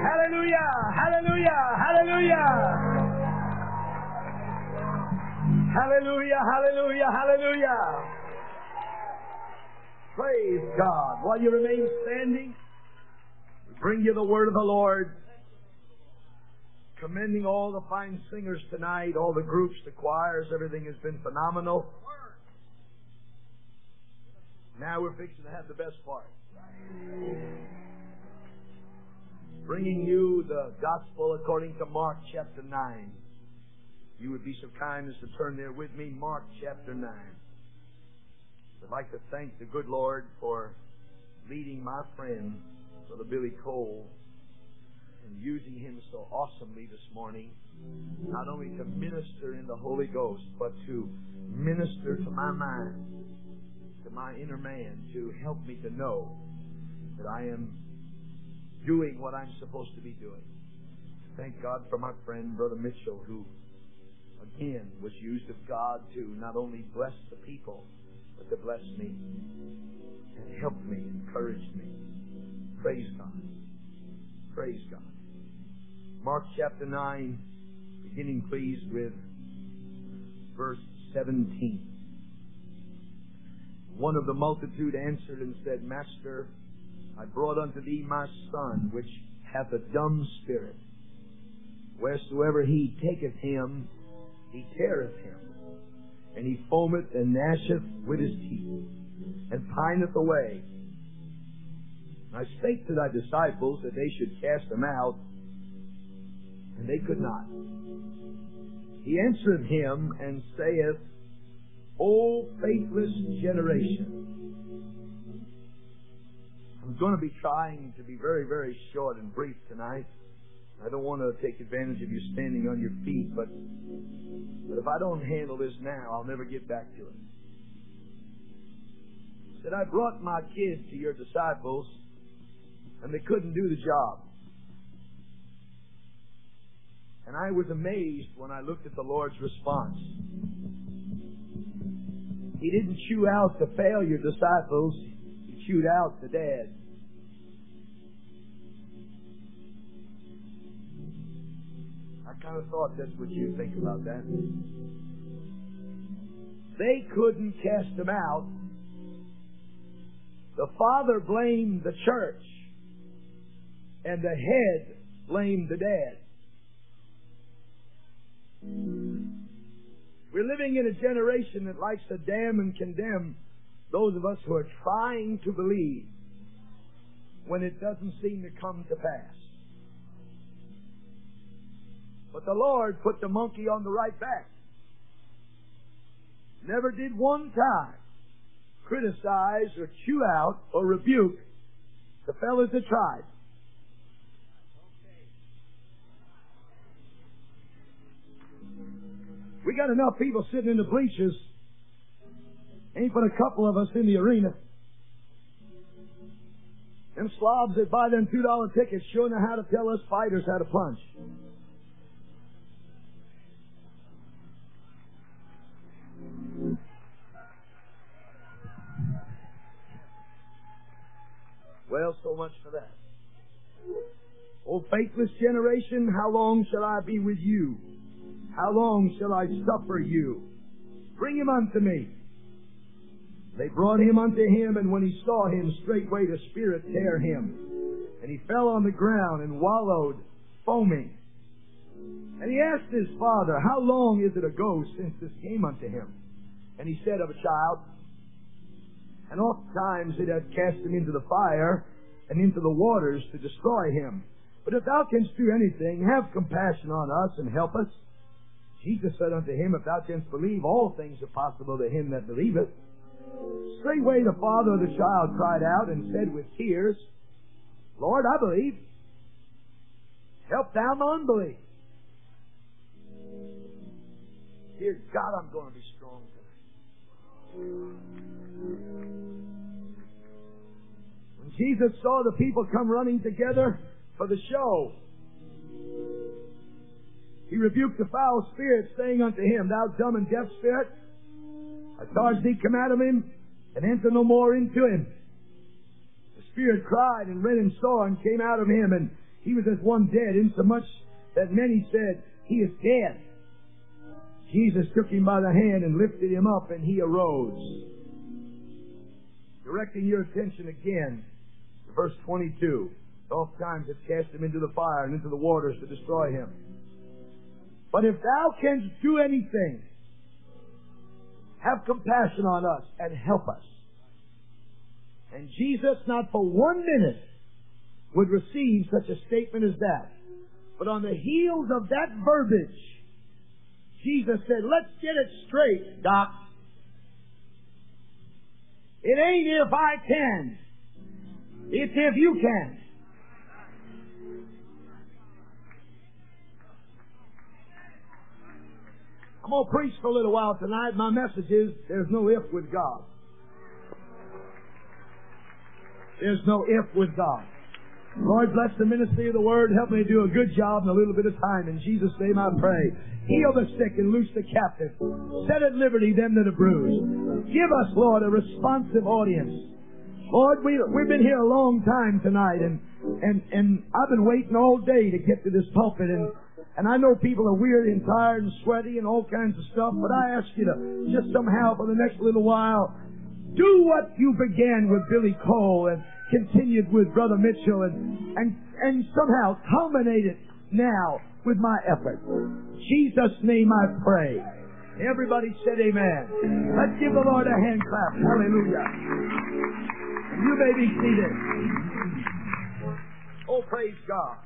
Hallelujah! Hallelujah! Hallelujah! Hallelujah! Hallelujah! Hallelujah! Praise God. While you remain standing, we bring you the word of the Lord. Commending all the fine singers tonight, all the groups, the choirs, everything has been phenomenal. Now we're fixing to have the best part. Bringing you the gospel according to Mark chapter 9. You would be so kind as to turn there with me, Mark chapter 9. I'd like to thank the good Lord for leading my friend, Brother Billy Cole, and using him so awesomely this morning, not only to minister in the Holy Ghost, but to minister to my mind, to my inner man, to help me to know that I am doing what I'm supposed to be doing. Thank God for my friend, Brother Mitchell, who again was used of God to not only bless the people, but to bless me and help me, encourage me. Praise God. Praise God. Mark chapter 9, beginning please with verse 17. One of the multitude answered and said, Master, I brought unto thee my son, which hath a dumb spirit. Wheresoever he taketh him, he teareth him, and he foameth and gnasheth with his teeth, and pineth away. I spake to thy disciples that they should cast him out, and they could not. He answered him and saith, O faithless generation. I'm going to be trying to be very, very short and brief tonight. I don't want to take advantage of you standing on your feet, but, but if I don't handle this now, I'll never get back to it. Said, I brought my kids to your disciples, and they couldn't do the job. And I was amazed when I looked at the Lord's response. He didn't chew out the failure disciples, he chewed out the dad. I kind of thought that's what you think about that. They couldn't cast them out. The father blamed the church, and the head blamed the dad. We're living in a generation that likes to damn and condemn those of us who are trying to believe when it doesn't seem to come to pass. But the Lord put the monkey on the right back. Never did one time criticize or chew out or rebuke the fellows that tried. We got enough people sitting in the bleachers. Ain't but a couple of us in the arena. Them slobs that buy them two dollar tickets sure know how to tell us fighters how to punch. Well, so much for that. O faithless generation, how long shall I be with you? How long shall I suffer you? Bring him unto me. They brought him unto him, and when he saw him, straightway the Spirit tear him. And he fell on the ground and wallowed, foaming. And he asked his father, How long is it ago since this came unto him? And he said, Of a child. And oft times it hath cast him into the fire and into the waters to destroy him. But if thou canst do anything, have compassion on us and help us. Jesus said unto him, If thou canst believe, all things are possible to him that believeth. Straightway the father of the child cried out and said with tears, Lord, I believe. Help thou my unbelief. Dear God, I'm going to be strong tonight. Jesus saw the people come running together for the show, he rebuked the foul spirit, saying unto him, Thou dumb and deaf spirit, I charge thee, come out of him, and enter no more into him. The spirit cried and rent and saw and came out of him, and he was as one dead, insomuch that many said, He is dead. Jesus took him by the hand and lifted him up, and he arose. Directing your attention again verse 22. Oft times it cast him into the fire and into the waters to destroy him. But if thou canst do anything, have compassion on us and help us. And Jesus, not for one minute, would receive such a statement as that. But on the heels of that verbiage, Jesus said, let's get it straight, Doc. It ain't if I can. It's if you can. I'm going to preach for a little while tonight. My message is there's no if with God. There's no if with God. Lord, bless the ministry of the word. Help me do a good job in a little bit of time. In Jesus' name I pray. Heal the sick and loose the captive. Set at liberty them that are bruised. Give us, Lord, a responsive audience. Lord, we, we've been here a long time tonight and, and, and I've been waiting all day to get to this pulpit and and I know people are weary and tired and sweaty and all kinds of stuff, but I ask you to just somehow for the next little while, do what you began with Billy Cole and continued with Brother Mitchell and, and, and somehow culminate it now with my effort. Jesus' name I pray. Everybody said amen. Let's give the Lord a hand clap. Hallelujah. You may be seated. Oh, praise God.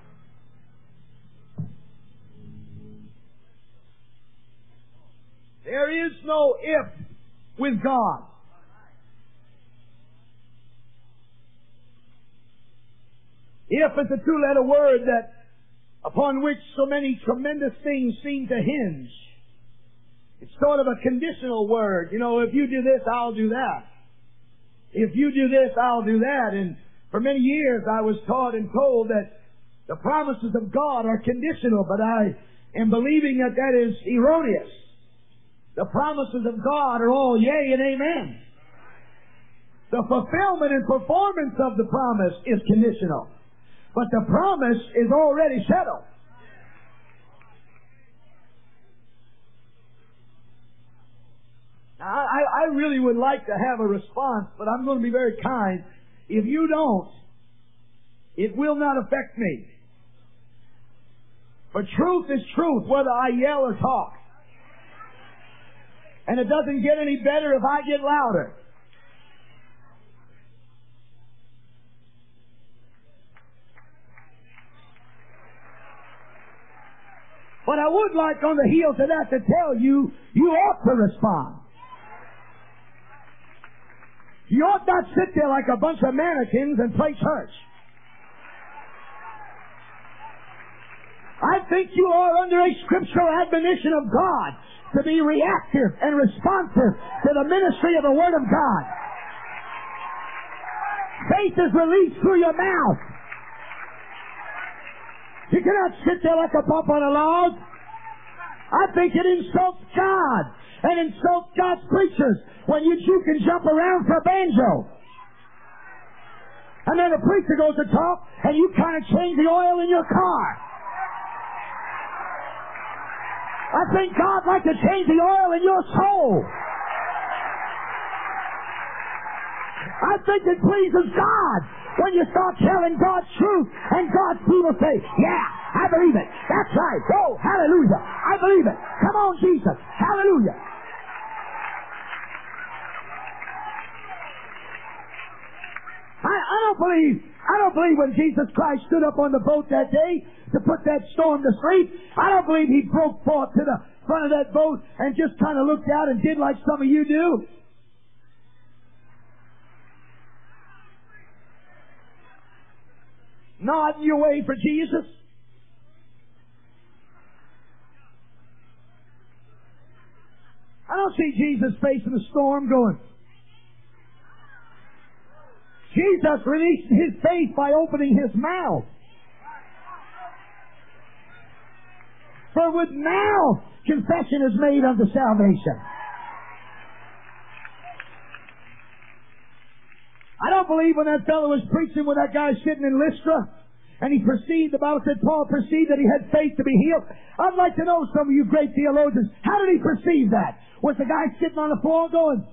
There is no if with God. If is a two-letter word that upon which so many tremendous things seem to hinge. It's sort of a conditional word. You know, if you do this, I'll do that. If you do this, I'll do that. And for many years I was taught and told that the promises of God are conditional, but I am believing that that is erroneous. The promises of God are all yea and amen. The fulfillment and performance of the promise is conditional. But the promise is already settled. Now, I, really would like to have a response, but I'm going to be very kind. If you don't, it will not affect me. But truth is truth, whether I yell or talk. And it doesn't get any better if I get louder. But I would like on the heels of that to tell you, you ought to respond. You ought not sit there like a bunch of mannequins and play church. I think you are under a scriptural admonition of God to be reactive and responsive to the ministry of the Word of God. Faith is released through your mouth. You cannot sit there like a bump on a log. I think it insults God and insult God's preachers when you juke can jump around for a banjo. And then the preacher goes to talk and you kind of change the oil in your car. I think God'd like to change the oil in your soul. I think it pleases God when you start telling God's truth and God's people say, yeah, I believe it. That's right. Go. hallelujah. I believe it. Come on, Jesus. Hallelujah. I, I don't believe, I don't believe when Jesus Christ stood up on the boat that day to put that storm to sleep, I don't believe he broke forth to the front of that boat and just kind of looked out and did like some of you do. Nodding your way for Jesus. I don't see Jesus facing the storm going, Jesus released his faith by opening his mouth. For with mouth confession is made unto salvation. I don't believe when that fellow was preaching with that guy sitting in Lystra, and he perceived, the Bible said Paul perceived that he had faith to be healed. I'd like to know some of you great theologians, how did he perceive that? Was the guy sitting on the floor going,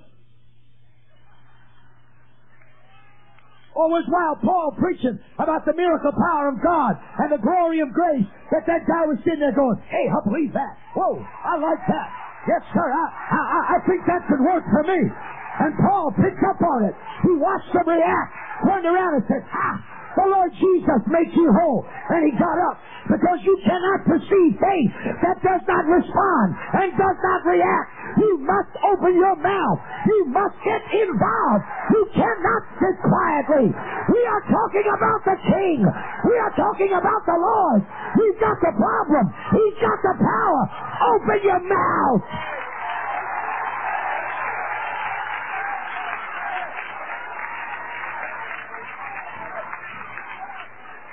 Or was while Paul preaching about the miracle power of God and the glory of grace that that guy was sitting there going, hey, I believe that. Whoa, I like that. Yes, sir, I, I, I think that could work for me. And Paul picked up on it. He watched them react, turned around and said, ah, the Lord Jesus makes you whole. And he got up. Because you cannot perceive faith that does not respond and does not react. You must open your mouth. You must get involved. You cannot sit quietly. We are talking about the King. We are talking about the Lord. He's got the problem. He's got the power. Open your mouth.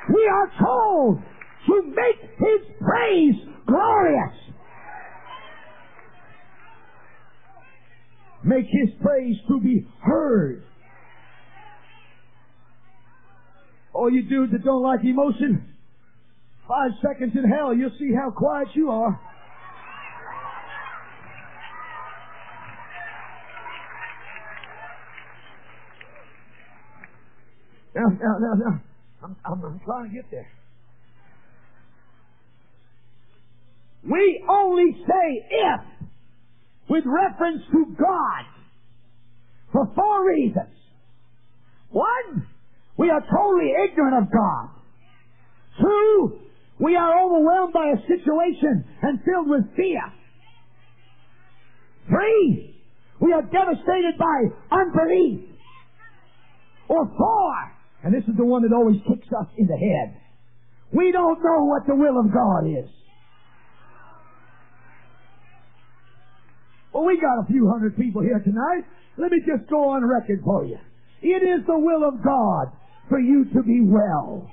We are told to make His praise glorious. Make His praise to be heard. All you dudes that don't like emotion, five seconds in hell, you'll see how quiet you are. Now, now, now, now. I'm, I'm, I'm trying to get there. We only say if with reference to God for four reasons. One, we are totally ignorant of God. Two, we are overwhelmed by a situation and filled with fear. Three, we are devastated by unbelief. Or four, and this is the one that always kicks us in the head. We don't know what the will of God is. Well, we got a few hundred people here tonight. Let me just go on record for you. It is the will of God for you to be well.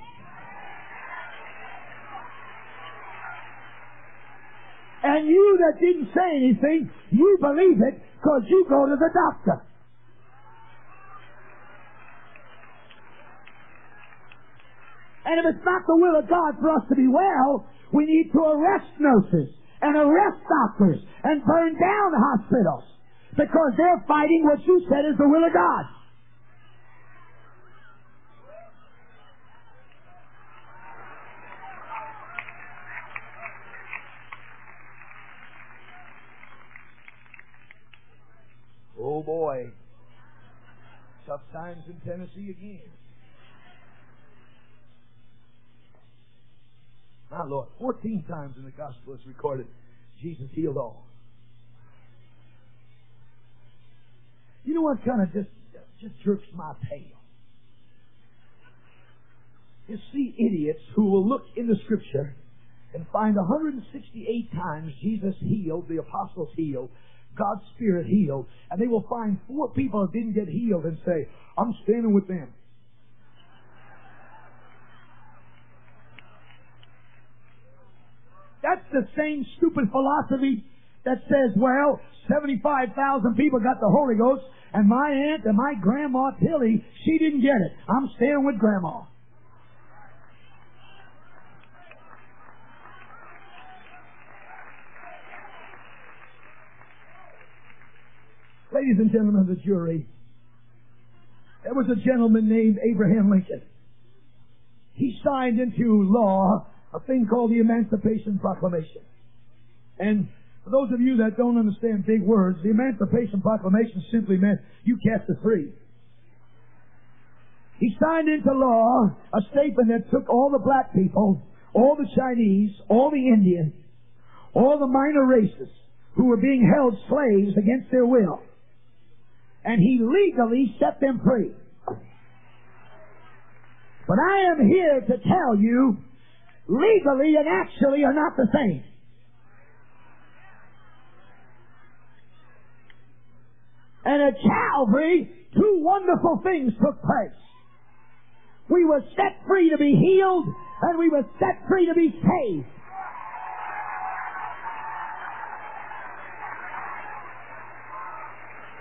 And you that didn't say anything, you believe it because you go to the doctor. And if it's not the will of God for us to be well, we need to arrest nurses and arrest doctors and burn down hospitals because they're fighting what you said is the will of God. Oh boy. Tough times in Tennessee again. My Lord, 14 times in the gospel it's recorded Jesus healed all. You know what kind of just just jerks my tail? You see idiots who will look in the scripture and find 168 times Jesus healed, the apostles healed, God's Spirit healed, and they will find four people that didn't get healed and say, I'm standing with them. That's the same stupid philosophy that says, well, 75,000 people got the Holy Ghost, and my aunt and my grandma Tilly, she didn't get it. I'm staying with grandma. Ladies and gentlemen of the jury, there was a gentleman named Abraham Lincoln. He signed into law a thing called the Emancipation Proclamation. And for those of you that don't understand big words, the Emancipation Proclamation simply meant you cast it free. He signed into law a statement that took all the black people, all the Chinese, all the Indians, all the minor races who were being held slaves against their will. And he legally set them free. But I am here to tell you legally and actually are not the same. And at Calvary, two wonderful things took place. We were set free to be healed, and we were set free to be saved.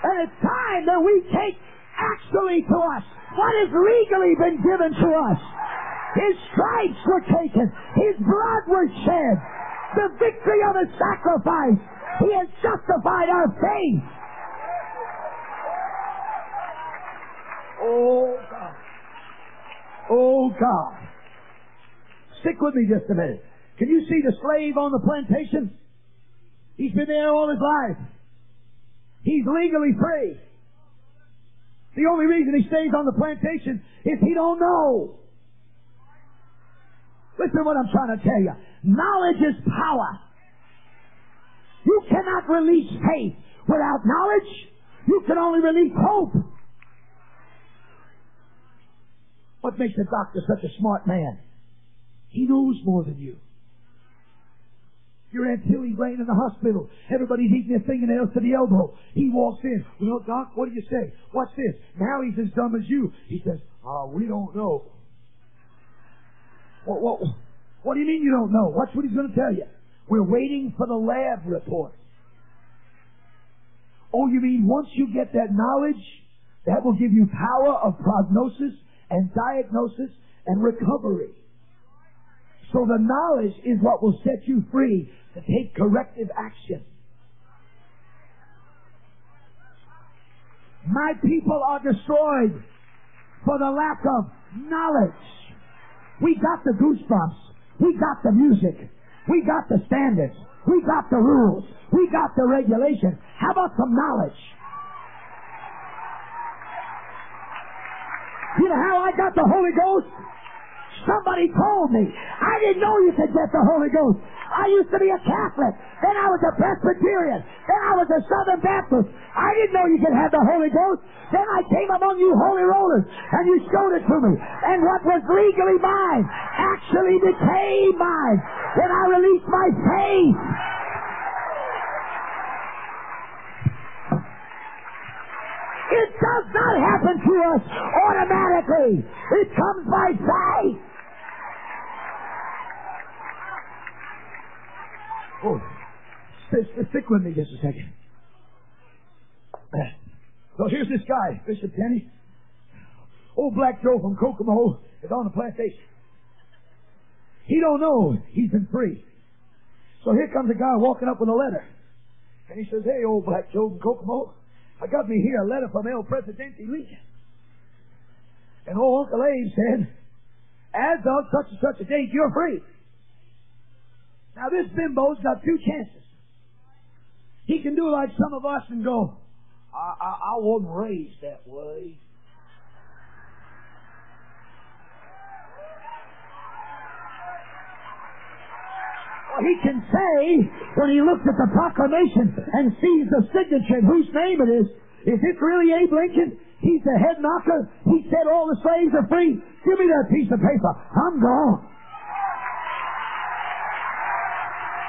And it's time that we take actually to us, what has legally been given to us. His stripes were taken. His blood was shed. The victory of his sacrifice. He has justified our faith. Oh, God. Oh, God. Stick with me just a minute. Can you see the slave on the plantation? He's been there all his life. He's legally free. The only reason he stays on the plantation is he don't know. Listen to what I'm trying to tell you. Knowledge is power. You cannot release faith without knowledge. You can only release hope. What makes a doctor such a smart man? He knows more than you. Your Aunt Tilly's laying in the hospital. Everybody's eating their fingernails to the elbow. He walks in. Well, Doc, what do you say? What's this? Now he's as dumb as you. He says, Ah, we don't know. What, what, what do you mean you don't know? Watch what he's going to tell you? We're waiting for the lab report. Oh, you mean once you get that knowledge, that will give you power of prognosis and diagnosis and recovery. So the knowledge is what will set you free to take corrective action. My people are destroyed for the lack of knowledge. We got the goosebumps. We got the music. We got the standards. We got the rules. We got the regulations. How about some knowledge? You know how I got the Holy Ghost? Somebody told me. I didn't know you could get the Holy Ghost. I used to be a Catholic. Then I was a Presbyterian. Then I was a Southern Baptist. I didn't know you could have the Holy Ghost. Then I came among you holy rollers and you showed it to me. And what was legally mine actually became mine when I released my faith. It does not happen to us automatically. It comes by faith. Oh, stick, with me just a second. So here's this guy, Bishop Kenny. Old Black Joe from Kokomo is on the plantation. He don't know he's been free. So here comes a guy walking up with a letter. And he says, Hey, old Black Joe from Kokomo, I got me here a letter from El Presidente Lincoln. And old Uncle Abe said, as of such and such a date, you're free. Now this bimbo's got two chances. He can do like some of us and go, I, I, I wasn't raised that way. He can say, when he looks at the proclamation and sees the signature and whose name it is, is it really Abe Lincoln? He's the head knocker. He said all the slaves are free. Give me that piece of paper. I'm gone.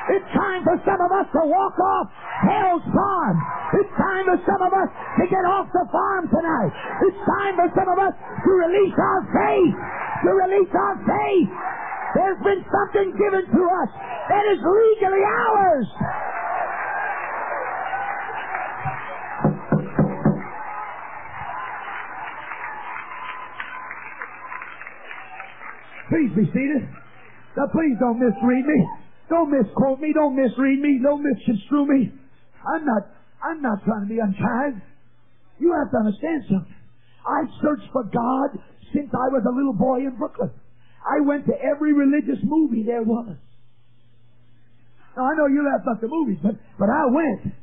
It's time for some of us to walk off hell's farm. It's time for some of us to get off the farm tonight. It's time for some of us to release our faith. To release our faith. There's been something given to us that is legally ours. Please be seated. Now please don't misread me. Don't misquote me. Don't misread me. Don't misconstrue me. I'm not, I'm not trying to be unkind. You have to understand something. I've searched for God since I was a little boy in Brooklyn. I went to every religious movie there was. Now I know you laugh about the movies, but, but I went.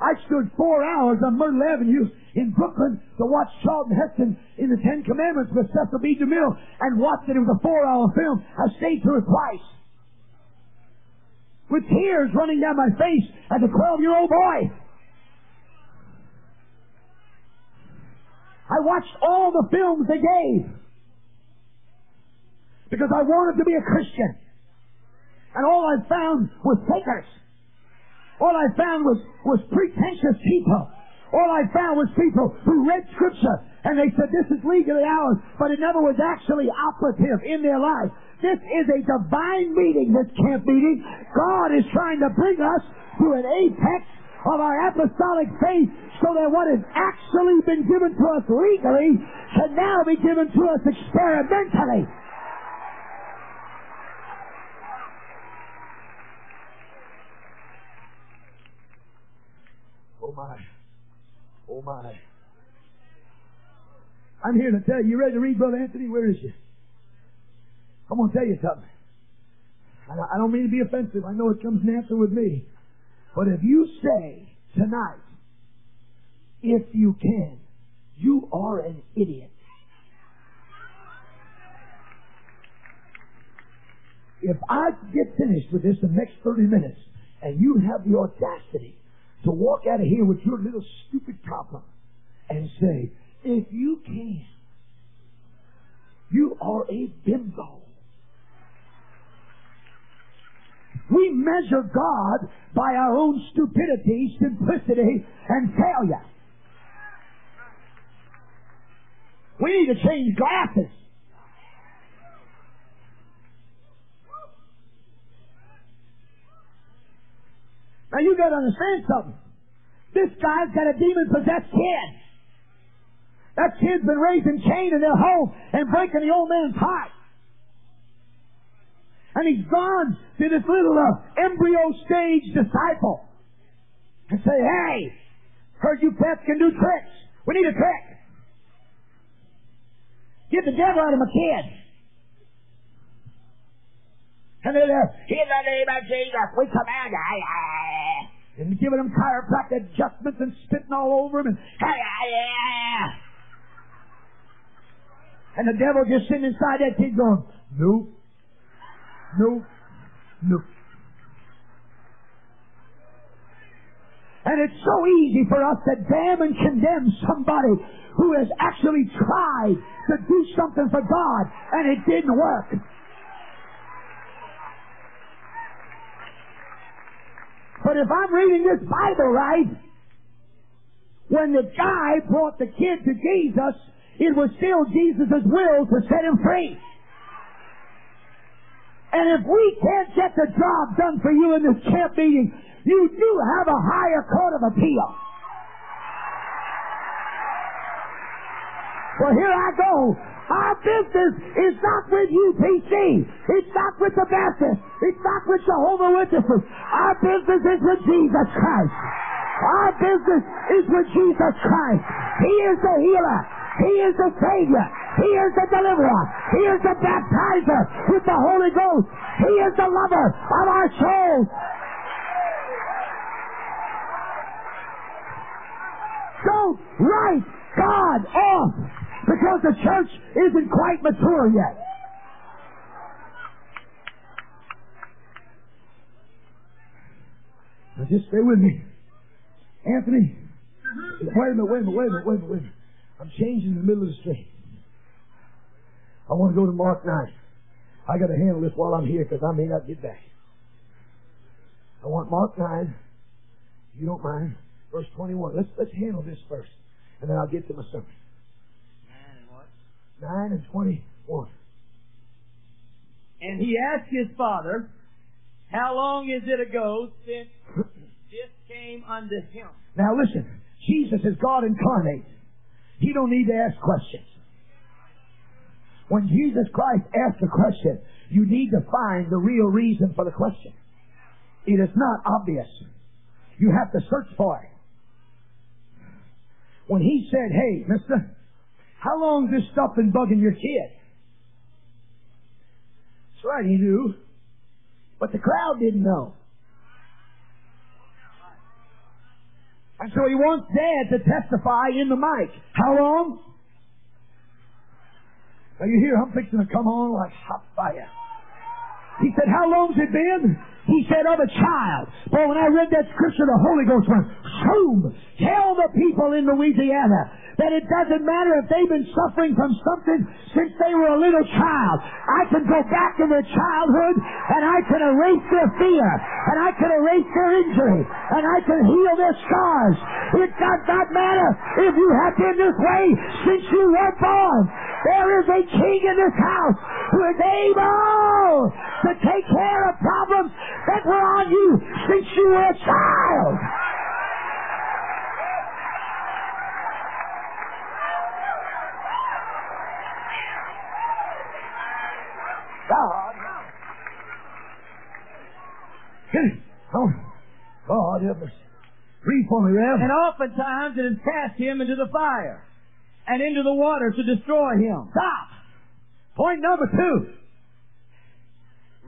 I stood four hours on Myrtle Avenue in Brooklyn to watch Charlton Heston in the Ten Commandments with Cecil B. DeMille and watched it. It was a four hour film. I stayed through it twice with tears running down my face as a 12 year old boy. I watched all the films they gave because I wanted to be a Christian. And all I found was takers. All I found was, was pretentious people. All I found was people who read scripture and they said this is legally ours, but it never was actually operative in their life. This is a divine meeting, this camp meeting. God is trying to bring us to an apex of our apostolic faith so that what has actually been given to us legally can now be given to us experimentally. Oh my. Oh my. I'm here to tell you. You ready to read, Brother Anthony? Where is you? I'm going to tell you something. I don't mean to be offensive. I know it comes natural with me. But if you say tonight, if you can, you are an idiot. If I get finished with this in the next 30 minutes and you have the audacity to walk out of here with your little stupid problem and say, if you can, you are a bimbo. We measure God by our own stupidity, simplicity, and failure. We need to change glasses. Now you gotta understand something. This guy's got a demon possessed kid. That kid's been raising Cain in their home and breaking the old man's heart. And he's gone to this little uh, embryo stage disciple and say, hey, heard you pets can do tricks. We need a trick. Get the devil out of my kid. And they're there, in the name of Jesus, we command, aye. And giving him chiropractic adjustments and spitting all over him and. And the devil just sitting inside that kid going, nope, no, no. And it's so easy for us to damn and condemn somebody who has actually tried to do something for God and it didn't work. But if I'm reading this Bible right, when the guy brought the kid to Jesus, it was still Jesus' will to set him free. And if we can't get the job done for you in this camp meeting, you do have a higher court of appeal. Well, here I go. Our business is not with UPC. It's not with the Baptist. It's not with Jehovah Witnesses. Our business is with Jesus Christ. Our business is with Jesus Christ. He is the healer. He is the Savior. He is the deliverer. He is the baptizer with the Holy Ghost. He is the lover of our souls. Don't write God off because the church isn't quite mature yet. Now just stay with me. Anthony, wait a minute, wait a minute, wait a minute, wait a minute, wait a minute. I'm changing in the middle of the street. I want to go to Mark 9. I got to handle this while I'm here because I may not get back. I want Mark 9, if you don't mind, verse 21. Let's, let's handle this first, and then I'll get to my sermon. 9 and what? 9 and 21. And he asked his father, How long is it ago since this came unto him? Now listen, Jesus is God incarnate. He don't need to ask questions. When Jesus Christ asks a question, you need to find the real reason for the question. It is not obvious. You have to search for it. When he said, hey, mister, how long's this stuff been bugging your kid? That's right, he knew. But the crowd didn't know. And so he wants Dad to testify in the mic. How long? Now you hear I'm fixing to come on like hot fire. He said, how long's it been? He said, of a child. But when I read that scripture, the Holy Ghost went, boom! Tell the people in Louisiana that it doesn't matter if they've been suffering from something since they were a little child. I can go back in their childhood and I can erase their fear and I can erase their injury and I can heal their scars. It does not matter if you have been this way since you were born. There is a king in this house who is able to take care of problems that were on you since you were a child. God. Oh, God help us. Read for me, Rev. And oftentimes it has cast him into the fire and into the water to destroy him. Stop. Point number two.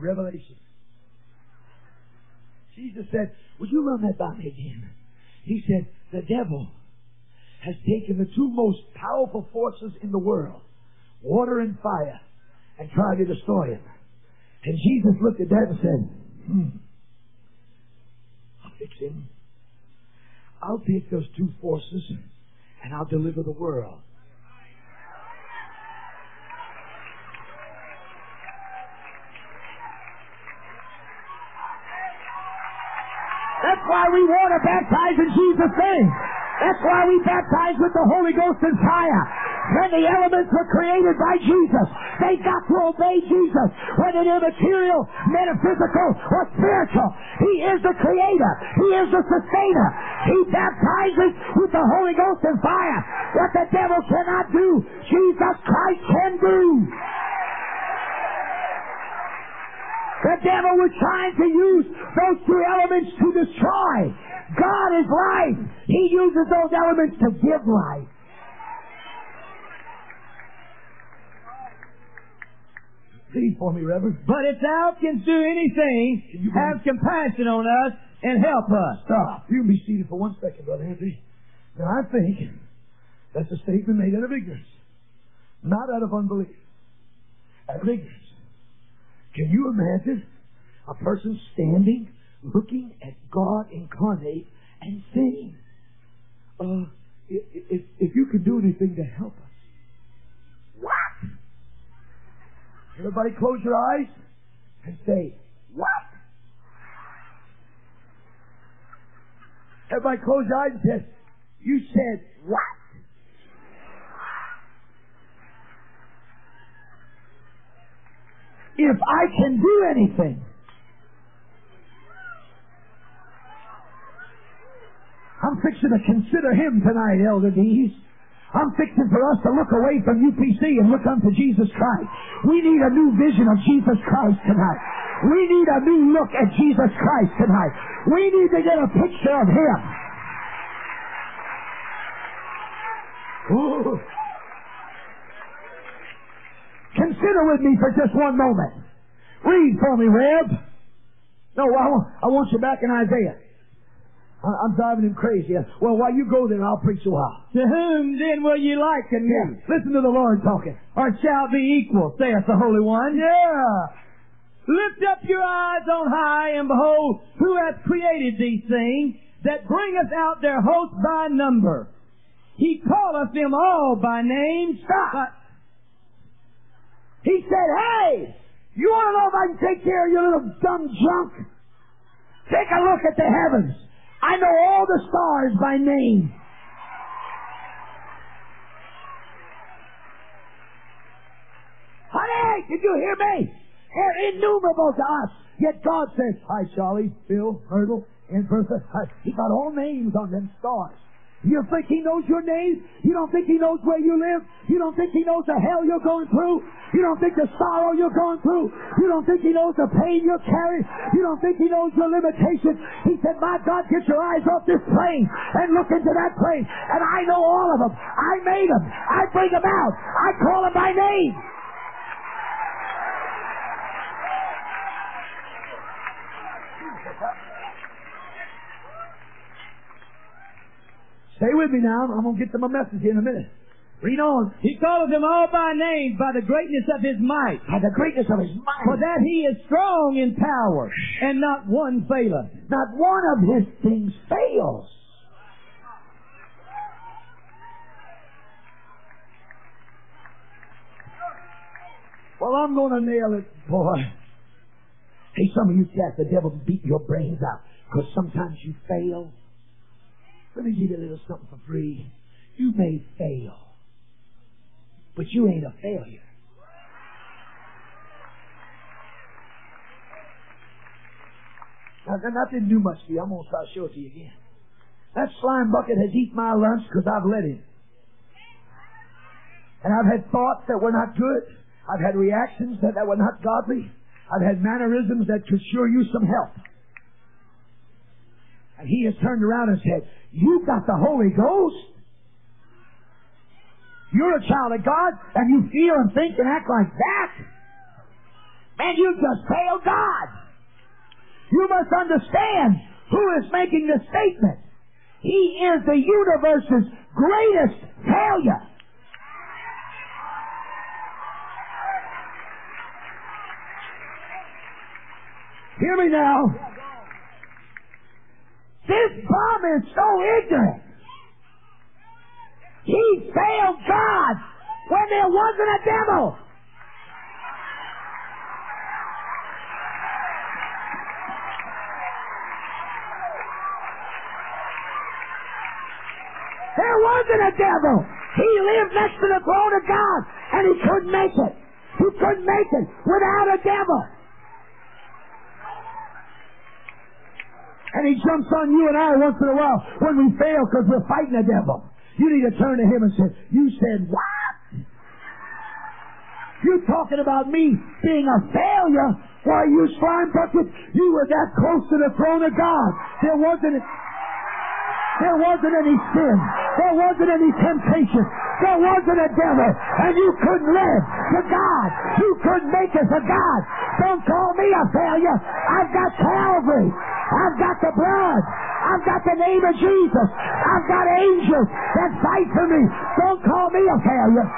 Revelation. Jesus said, Would you run that by me again? He said, The devil has taken the two most powerful forces in the world, water and fire, and tried to destroy him. And Jesus looked at that and said, Hmm, I'll fix him. I'll take those two forces and I'll deliver the world. That's why we want to baptize in Jesus' name. That's why we baptize with the Holy Ghost and fire. When the elements were created by Jesus, they got to obey Jesus, whether they're material, metaphysical, or spiritual. He is the creator. He is the sustainer. He baptizes with the Holy Ghost and fire. What the devil cannot do, Jesus Christ can do. The devil was trying to use those two elements to destroy. God is life. He uses those elements to give life. Read for me, Reverend. But if thou canst do anything, have compassion on us and help us. Stop. You can be seated for one second, Brother Henry. Now, I think that's a statement made out of ignorance, not out of unbelief. Out of ignorance. Can you imagine a person standing, looking at God incarnate, and saying, uh, if, if, if you can do anything to help us? Everybody close your eyes and say, what? Everybody close your eyes and say, you said what? If I can do anything, I'm fixing to consider him tonight, Elder Dees. I'm fixing for us to look away from UPC and look unto Jesus Christ. We need a new vision of Jesus Christ tonight. We need a new look at Jesus Christ tonight. We need to get a picture of Him. Ooh. Consider with me for just one moment. Read for me, Reb. No, I want, I want you back in Isaiah. I- I'm driving him crazy. Well, while you go there, I'll preach a while. To whom then will ye liken me? Yeah. Listen to the Lord talking. Or shall be equal, saith the Holy One. Yeah. Lift up your eyes on high, and behold, who hath created these things, that bringeth out their host by number. He calleth them all by name. Stop. He said, hey, you want to know if I can take care of your little dumb junk? Take a look at the heavens. I know all the stars by name. Honey, did you hear me? They're innumerable to us. Yet God says, Hi, Charlie, Bill, Myrtle, and Bertha. He got all names on them stars. You think he knows your name? You don't think he knows where you live? You don't think he knows the hell you're going through? You don't think the sorrow you're going through? You don't think he knows the pain you're carrying? You don't think he knows your limitations? He said, my God, get your eyes off this plane and look into that plane. And I know all of them. I made them. I bring them out. I call them by name. Stay with me now. I'm going to get to my message here in a minute. Read on. He calleth them all by name, by the greatness of his might. By the greatness of his might. For that he is strong in power, and not one faileth. Not one of his things fails. Well, I'm going to nail it, boy. Hey, some of you cats, the devil beat your brains out because sometimes you fail. Let me give you a little something for free. You may fail, but you ain't a failure. Now, that didn't do much for you. I'm going to try to show it to you again. That slime bucket has eaten my lunch because I've let him. And I've had thoughts that were not good. I've had reactions that, that were not godly. I've had mannerisms that could sure use some help. And he has turned around and said, You've got the Holy Ghost. You're a child of God, and you feel and think and act like that. Man, you just failed God. You must understand who is making the statement. He is the universe's greatest failure. Hear me now. This bum is so ignorant. He failed God when there wasn't a devil. There wasn't a devil. He lived next to the throne of God, and he couldn't make it. He couldn't make it without a devil. And he jumps on you and I once in a while when we fail because we're fighting the devil. You need to turn to him and say, You said what? You talking about me being a failure? Why, you slime bucket, you were that close to the throne of God. There wasn't there wasn't any sin. There wasn't any temptation. There wasn't a devil. And you couldn't live to God. You couldn't make it for God. Don't call me a failure. I've got Calvary. I've got the blood. I've got the name of Jesus. I've got angels that fight for me. Don't call me a failure.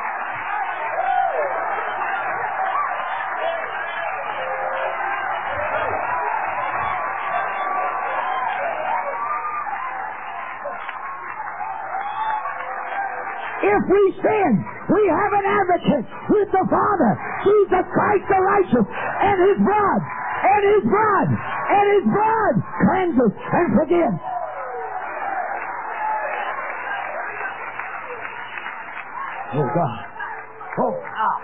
If we sin, we have an advocate with the Father, Jesus Christ the righteous, and His blood, and His blood, and His blood cleanses and forgives. Oh God. Oh God.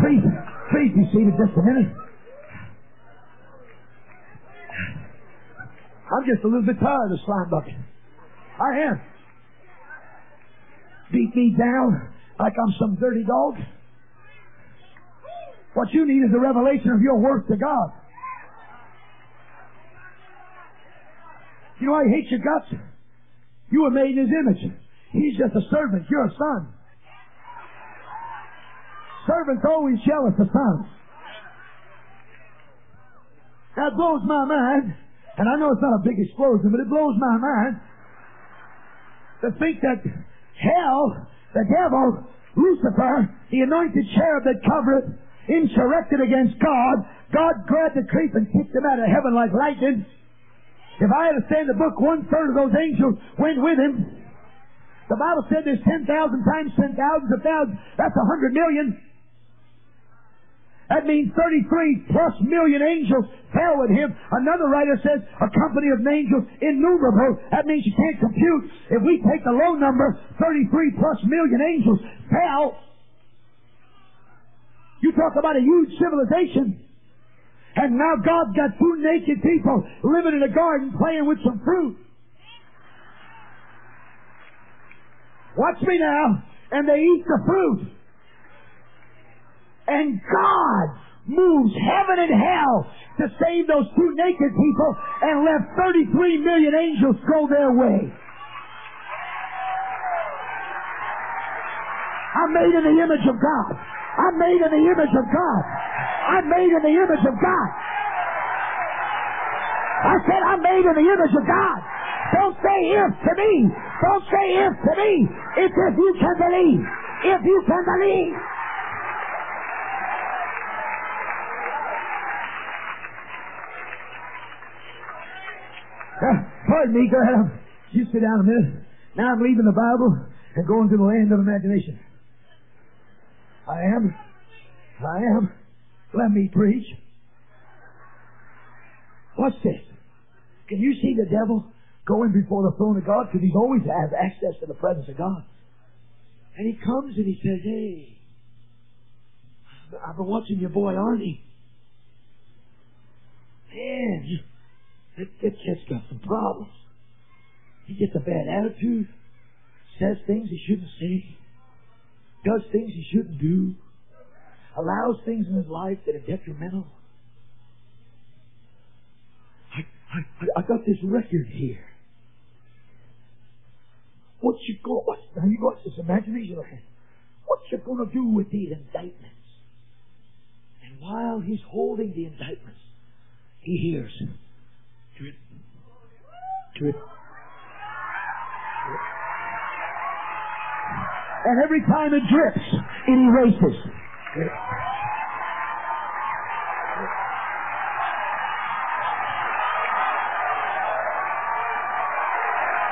Please, please be seated just a minute. I'm just a little bit tired of slime bucket. I am beat me down like I'm some dirty dog. What you need is a revelation of your worth to God. You know, I hate your guts. You were made in His image. He's just a servant. You're a son. Servants always jealous of sons. That blows my mind, and I know it's not a big explosion, but it blows my mind to think that hell, the devil, Lucifer, the anointed cherub that covereth, insurrected against God, God grabbed the creep and kicked him out of heaven like lightning. If I understand the book, one third of those angels went with him. The Bible said there's 10,000 times 10,000 of thousands. That's a 100 million. That means 33 plus million angels fell with him. Another writer says a company of angels innumerable. That means you can't compute. If we take the low number, 33 plus million angels fell. You talk about a huge civilization. And now God's got two naked people living in a garden playing with some fruit. Watch me now. And they eat the fruit. And God moves heaven and hell to save those two naked people and left 33 million angels go their way. I'm made in the image of God. I'm made in the image of God. I'm made in the image of God. I said I'm made in the image of God. Don't say if to me. Don't say if to me. It's if you can believe. If you can believe. Uh, Ah, pardon me, go ahead. You sit down a minute. Now I'm leaving the Bible and going to the land of imagination. I am. I am. Let me preach. What's this? Can you see the devil going before the throne of God? Because he's always has access to the presence of God. And he comes and he says, Hey, I've been watching your boy Arnie. Man, that, that kid's got some problems. He gets a bad attitude, says things he shouldn't say, does things he shouldn't do. allows things in his life that are detrimental. I, I, I got this record here. What you go? What now? You got this imagination. What you to do with these indictments? And while he's holding the indictments, he hears drip, And every time it drips, it erases.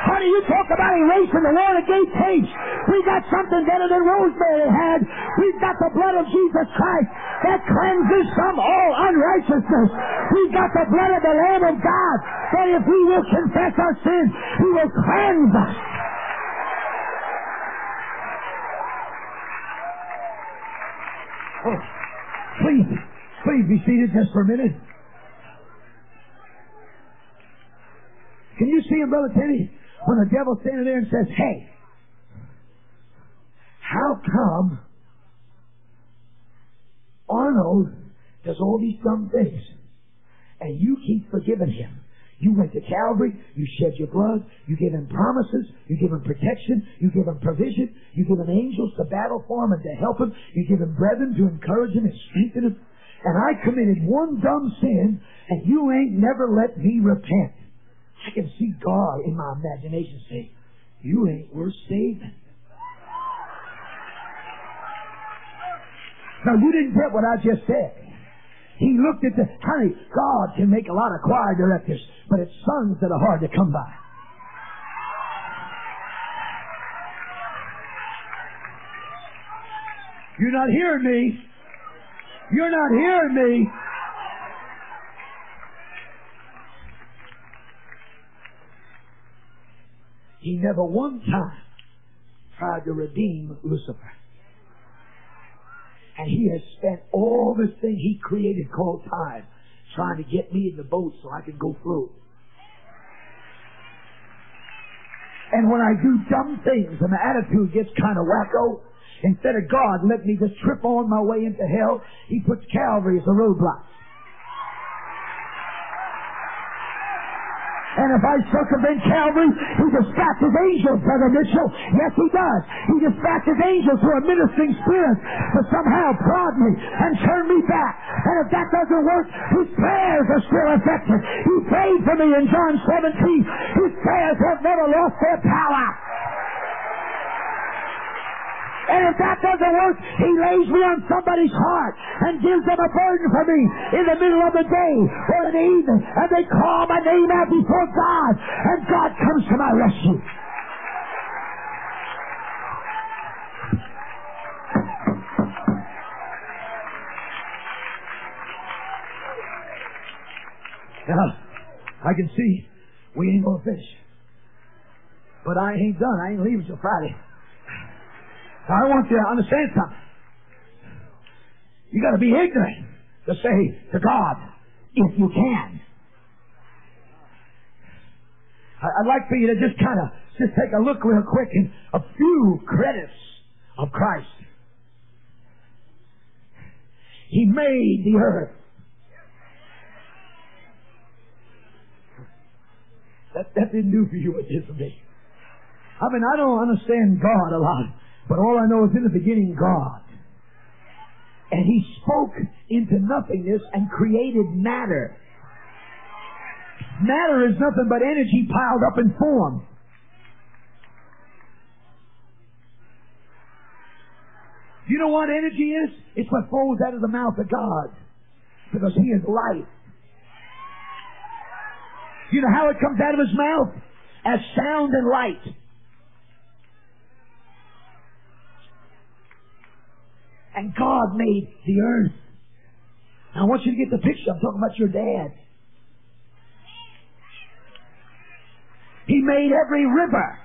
Honey, you talk about erasing the Watergate tapes. We got something better than Rose Mary had. We've got the blood of Jesus Christ that cleanses from all unrighteousness. We've got the blood of the Lamb of God that if we will confess our sins, He will cleanse us. Oh, please, please be seated just for a minute. Can you see him, Brother Teddy? When the devil's standing there and says, Hey, how come Arnold does all these dumb things and you keep forgiving him? You went to Calvary, you shed your blood, you gave him promises, you give him protection, you give him provision, you give him angels to battle for him and to help him, you give him brethren to encourage him and strengthen him. And I committed one dumb sin, and you ain't never let me repent. I can see God in my imagination say, You ain't worth saving. Now, you didn't get what I just said. He looked at the, honey, God can make a lot of choir directors, but it's sons that are hard to come by. You're not hearing me. You're not hearing me. He never one time tried to redeem Lucifer. And he has spent all this thing he created called time trying to get me in the boat so I can go float. And when I do dumb things and the attitude gets kind of wacko, instead of God letting me just trip on my way into hell, he puts Calvary as a roadblock. And if I circumvent Calvary, he dispatches angels, Brother Mitchell. Yes, he does. He dispatches angels who are ministering spirits to somehow prod me and turn me back. And if that doesn't work, his prayers are still effective. He prayed for me in John 17. His prayers have never lost their power. And if that doesn't work, he lays me on somebody's heart and gives them a burden for me in the middle of the day or in the evening. And they call my name out before God. And God comes to my rescue. Now, I can see we ain't gonna finish. But I ain't done. I ain't leaving till Friday. I want you to understand something. You got to be ignorant to say to God, if you can. I'd like for you to just kind of just take a look real quick in a few credits of Christ. He made the earth. That, that didn't do for you it did for me. I mean, I don't understand God a lot. But all I know is in the beginning, God. And He spoke into nothingness and created matter. Matter is nothing but energy piled up in form. Do You know what energy is? It's what flows out of the mouth of God. Because He is life. You know how it comes out of His mouth? As sound and light. And God made the earth. Now, I want you to get the picture. I'm talking about your dad. He made every river,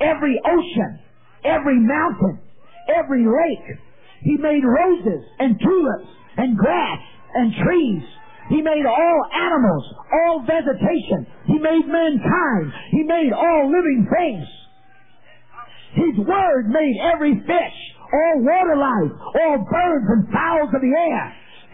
every ocean, every mountain, every lake. He made roses and tulips and grass and trees. He made all animals, all vegetation. He made mankind. He made all living things. His word made every fish, all water life, all birds and fowls of the air.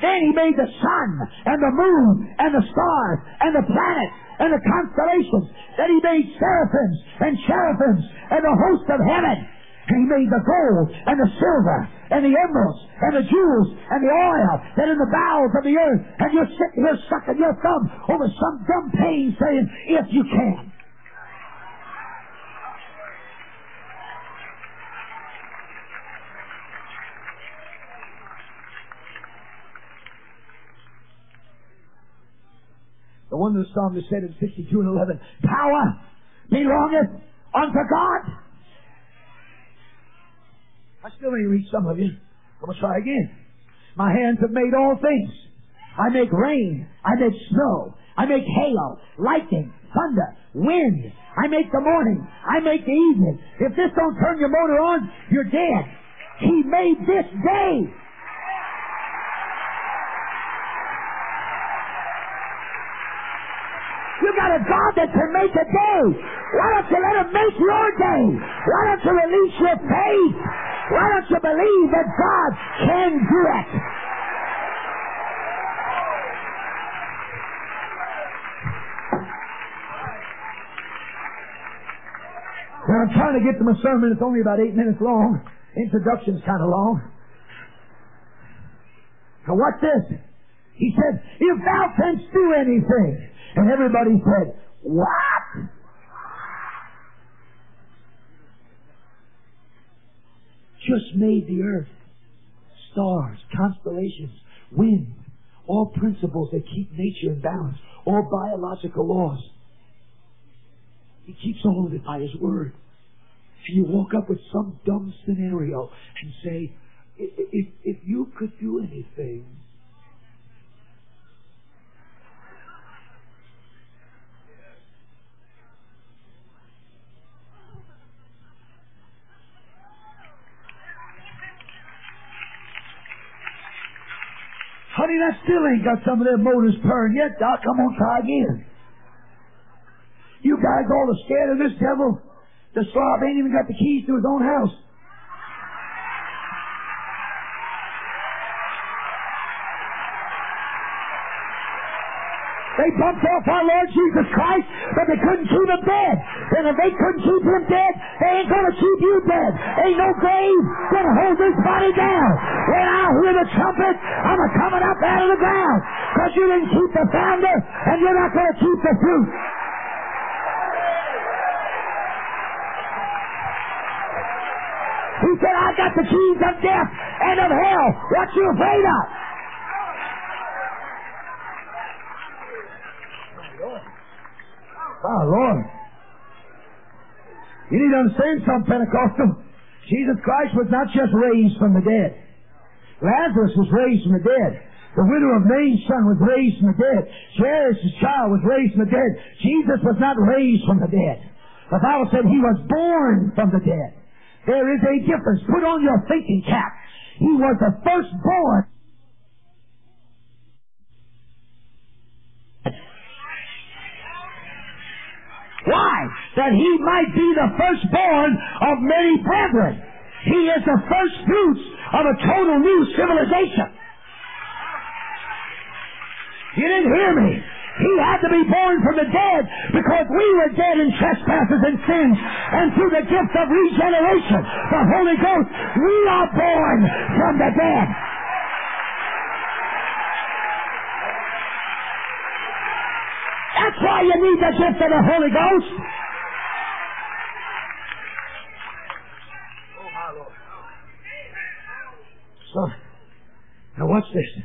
Then he made the sun and the moon and the stars and the planets and the constellations. Then he made seraphims and cherubims and the host of heaven. And he made the gold and the silver and the emeralds and the jewels and the oil that in the bowels of the earth. And you're sitting here sucking your thumb over some dumb pain saying, if you can. The one the psalmist said in 62 and 11, Power belongeth unto God. I still ain't reached some of you. I'm going to try again. My hands have made all things. I make rain. I make snow. I make hail, lightning, thunder, wind. I make the morning. I make the evening. If this don't turn your motor on, you're dead. He made this day. You got a God that can make a day. Why don't you let him make your day? Why don't you release your faith? Why don't you believe that God can do it? Now I'm trying to get to my sermon. It's only about eight minutes long. Introduction's kind of long. So watch this. He said, if thou canst do anything. And everybody said, what? Just made the earth, stars, constellations, wind, all principles that keep nature in balance, all biological laws. He keeps all of it by His Word. If you walk up with some dumb scenario and say, if, if you could do anything, Honey, that still ain't got some of their motors purring yet, Doc. I'm gonna try again. You guys all are scared of this devil. The slob ain't even got the keys to his own house. They bumped off our Lord Jesus Christ, but they couldn't keep him dead. And if they couldn't keep him dead, they ain't gonna keep you dead. Ain't no grave gonna hold this body down. When I hear the trumpet, I'm a coming up out of the ground. Cause you didn't keep the founder, and you're not gonna keep the fruit. He said, I got the keys of death and of hell. What you afraid of? Oh, Lord. You need to understand something, Pentecostal. Jesus Christ was not just raised from the dead. Lazarus was raised from the dead. The widow of Nain's son was raised from the dead. Jairus' child was raised from the dead. Jesus was not raised from the dead. The Bible said he was born from the dead. There is a difference. Put on your thinking cap. He was the firstborn. Why? That he might be the firstborn of many brethren. He is the first fruits of a total new civilization. You didn't hear me. He had to be born from the dead because we were dead in trespasses and sins. And through the gift of regeneration, the Holy Ghost, we are born from the dead. That's why you need the gift of the Holy Ghost. Oh, my Lord. Son, now watch this.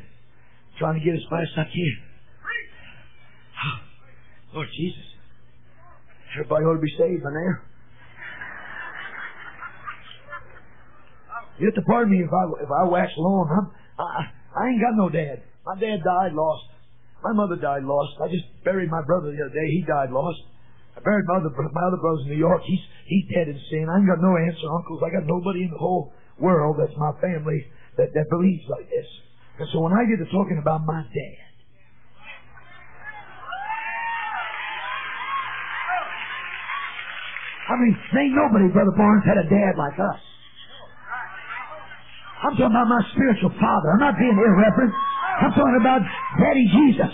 trying to get as fast as I can. Lord Jesus. Everybody ought to be saved by now. You have to pardon me if I if I wax long. I'm, I I ain't got no dad. My dad died lost. My mother died lost. I just buried my brother the other day. He died lost. I buried my other my other brother's in New York. He's he's dead in sin. I ain't got no aunts or uncles. I got nobody in the whole world that's my family that that believes like this. And so when I get to talking about my dad, I mean, ain't nobody, Brother Barnes, had a dad like us. I'm talking about my spiritual father. I'm not being irreverent. I'm talking about Daddy Jesus.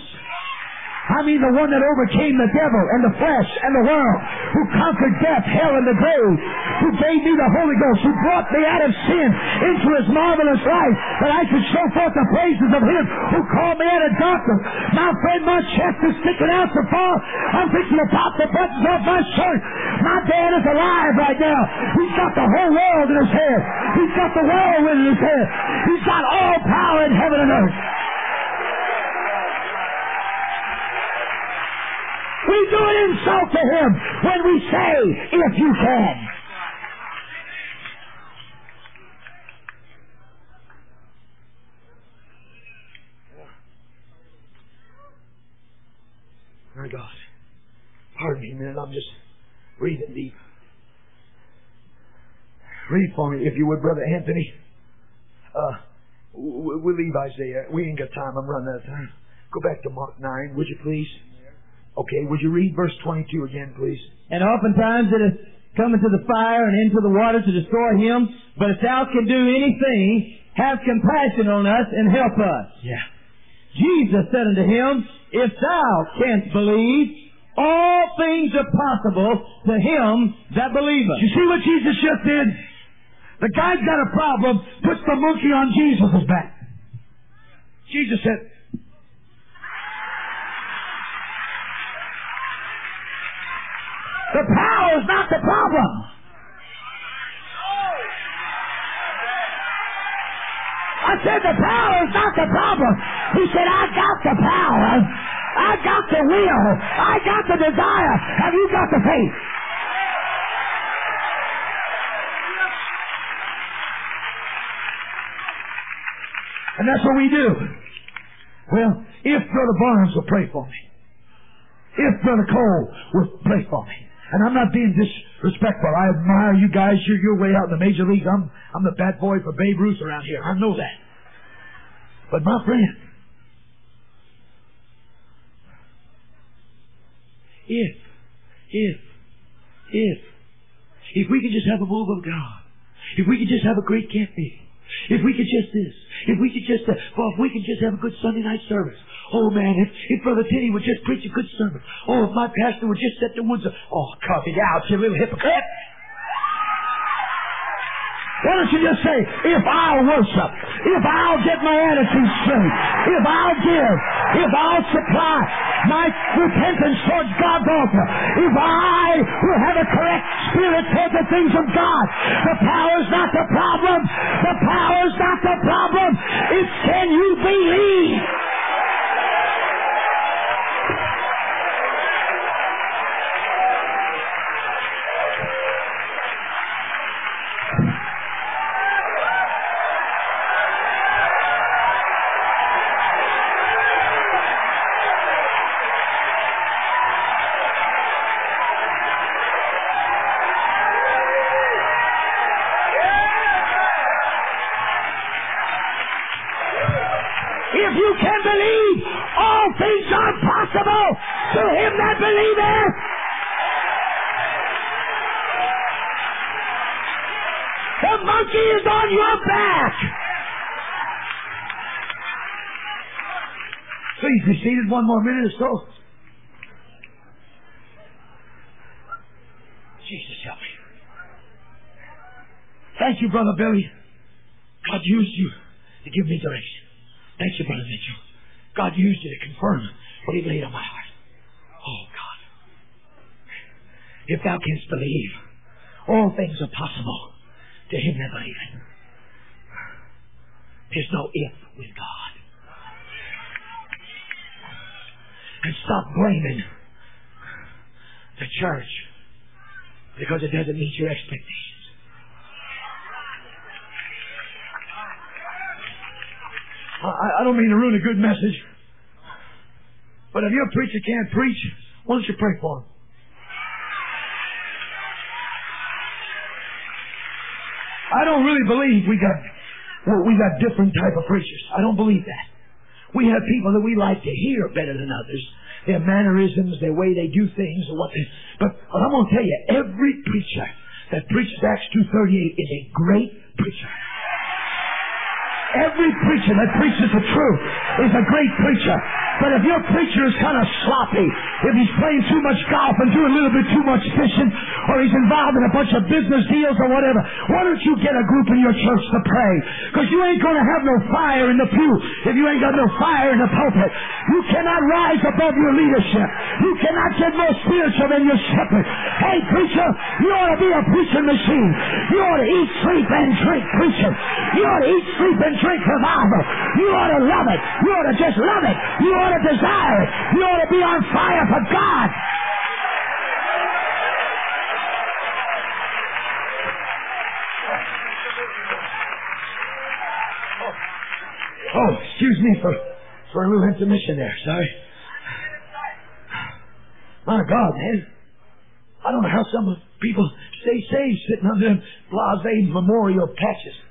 I mean the one that overcame the devil and the flesh and the world, who conquered death, hell, and the grave, who gave me the Holy Ghost, who brought me out of sin into his marvelous life, that I could show forth the praises of him who called me out of darkness. My friend, my chest is sticking out so far, I'm fixing to pop the buttons off my shirt. My dad is alive right now. He's got the whole world in his head. He's got the whirlwind in his head. He's got all power in heaven and earth. We do an insult to him when we say, if you can. My God. Pardon me a minute. I'm just breathing deep. Read for me, if you would, Brother Anthony. Uh, we'll leave Isaiah. We ain't got time. I'm running out of time. Go back to Mark 9, would you please? Okay, would you read verse 22 again, please? And oftentimes it has come into the fire and into the water to destroy him. But if thou can do anything, have compassion on us and help us. Yeah. Jesus said unto him, If thou canst believe, all things are possible to him that believeth. You see what Jesus just did? The guy's got a problem, puts the monkey on Jesus' back. Jesus said, The power is not the problem. I said the power is not the problem. He said, I got the power. I got the will. I got the desire. Have you got the faith? And that's what we do. Well, if Brother Barnes will pray for me, if Brother Cole will pray for me, and I'm not being disrespectful. I admire you guys. You're your way out in the major leagues. I'm, I'm the bad boy for Babe Ruth around here. I know that. But my friend, if, if, if, if we could just have a move of God, if we could just have a great camp meeting, if we could just this, if we could just, uh, well, if we could just have a good Sunday night service, Oh man, if, if Brother Teddy would just preach a good sermon. Oh, if my pastor would just set the woods. Oh, cut it out, you little hypocrite. Why don't you just say, if I'll worship, if I'll get my attitude straight, if I'll give, if I'll supply my repentance towards God's altar, if I will have a correct spirit toward the things of God, the power's not the problem. The power's not the problem. It's can you believe? Seated one more minute or so. Jesus help me. Thank you, Brother Billy. God used you to give me direction. Thank you, Brother Mitchell. God used you to confirm what He laid on my heart. Oh, God. If thou canst believe, all things are possible to him that believeth. There's no if with God. And stop blaming the church because it doesn't meet your expectations. I, I don't mean to ruin a good message, but if your preacher can't preach, why don't you pray for him? I don't really believe we got well, we got different type of preachers. I don't believe that. We have people that we like to hear better than others. Their mannerisms, their way they do things, or what they. But, but I'm going to tell you, every preacher that preaches Acts two thirty eight is a great preacher. Every preacher that preaches the truth is a great preacher. But if your preacher is kind of sloppy, if he's playing too much golf and doing a little bit too much fishing, or he's involved in a bunch of business deals or whatever, why don't you get a group in your church to pray? Because you ain't going to have no fire in the pew if you ain't got no fire in the pulpit. You cannot rise above your leadership. You cannot get more spiritual than your shepherd. Hey, preacher, you ought to be a preaching machine. You ought to eat, sleep, and drink preaching. You ought to eat, sleep, and drink revival. You ought to love it. You ought to just love it. You ought to desire it. You ought to be on fire for God. Oh, oh excuse me for, for a little intermission there. Sorry. My God, man. I don't know how some people stay safe sitting under them blase memorial patches.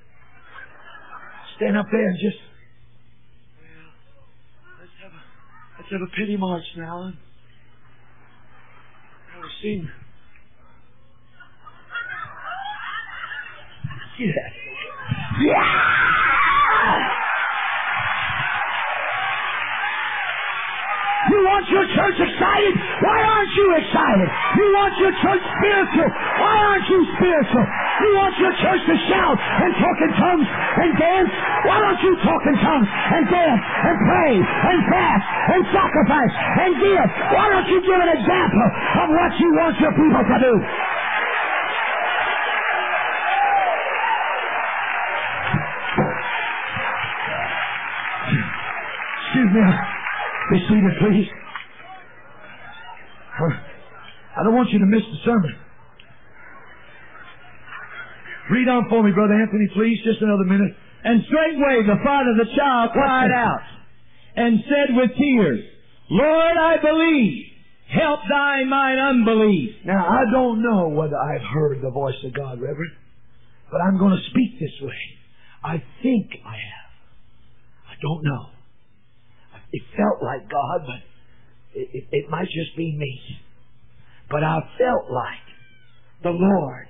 Stand up there and just. Let's have a, let's have a pity march now. And we'll sing. Yeah. Yeah! You want your church excited? Why aren't you excited? You want your church spiritual? Why aren't you spiritual? You want your church to shout and talk in tongues and dance? Why don't you talk in tongues and dance and pray and fast and sacrifice and give? Why don't you give an example of what you want your people to do? Excuse me. Uh, be seated, please. I don't want you to miss the sermon. Read on for me, Brother Anthony, please. Just another minute. And straightway the father of the child cried out and said with tears, Lord, I believe. Help thy mine unbelief. Now, I don't know whether I've heard the voice of God, Reverend, but I'm going to speak this way. I think I have. I don't know. It felt like God, but it, it, it might just be me. But I felt like the Lord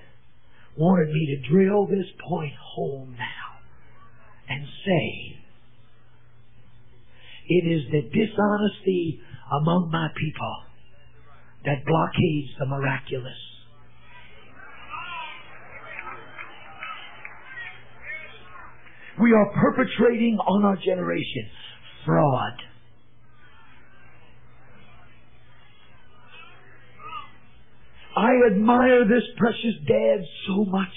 wanted me to drill this point home now and say, it is the dishonesty among my people that blockades the miraculous. We are perpetrating on our generation fraud. I admire this precious dad so much.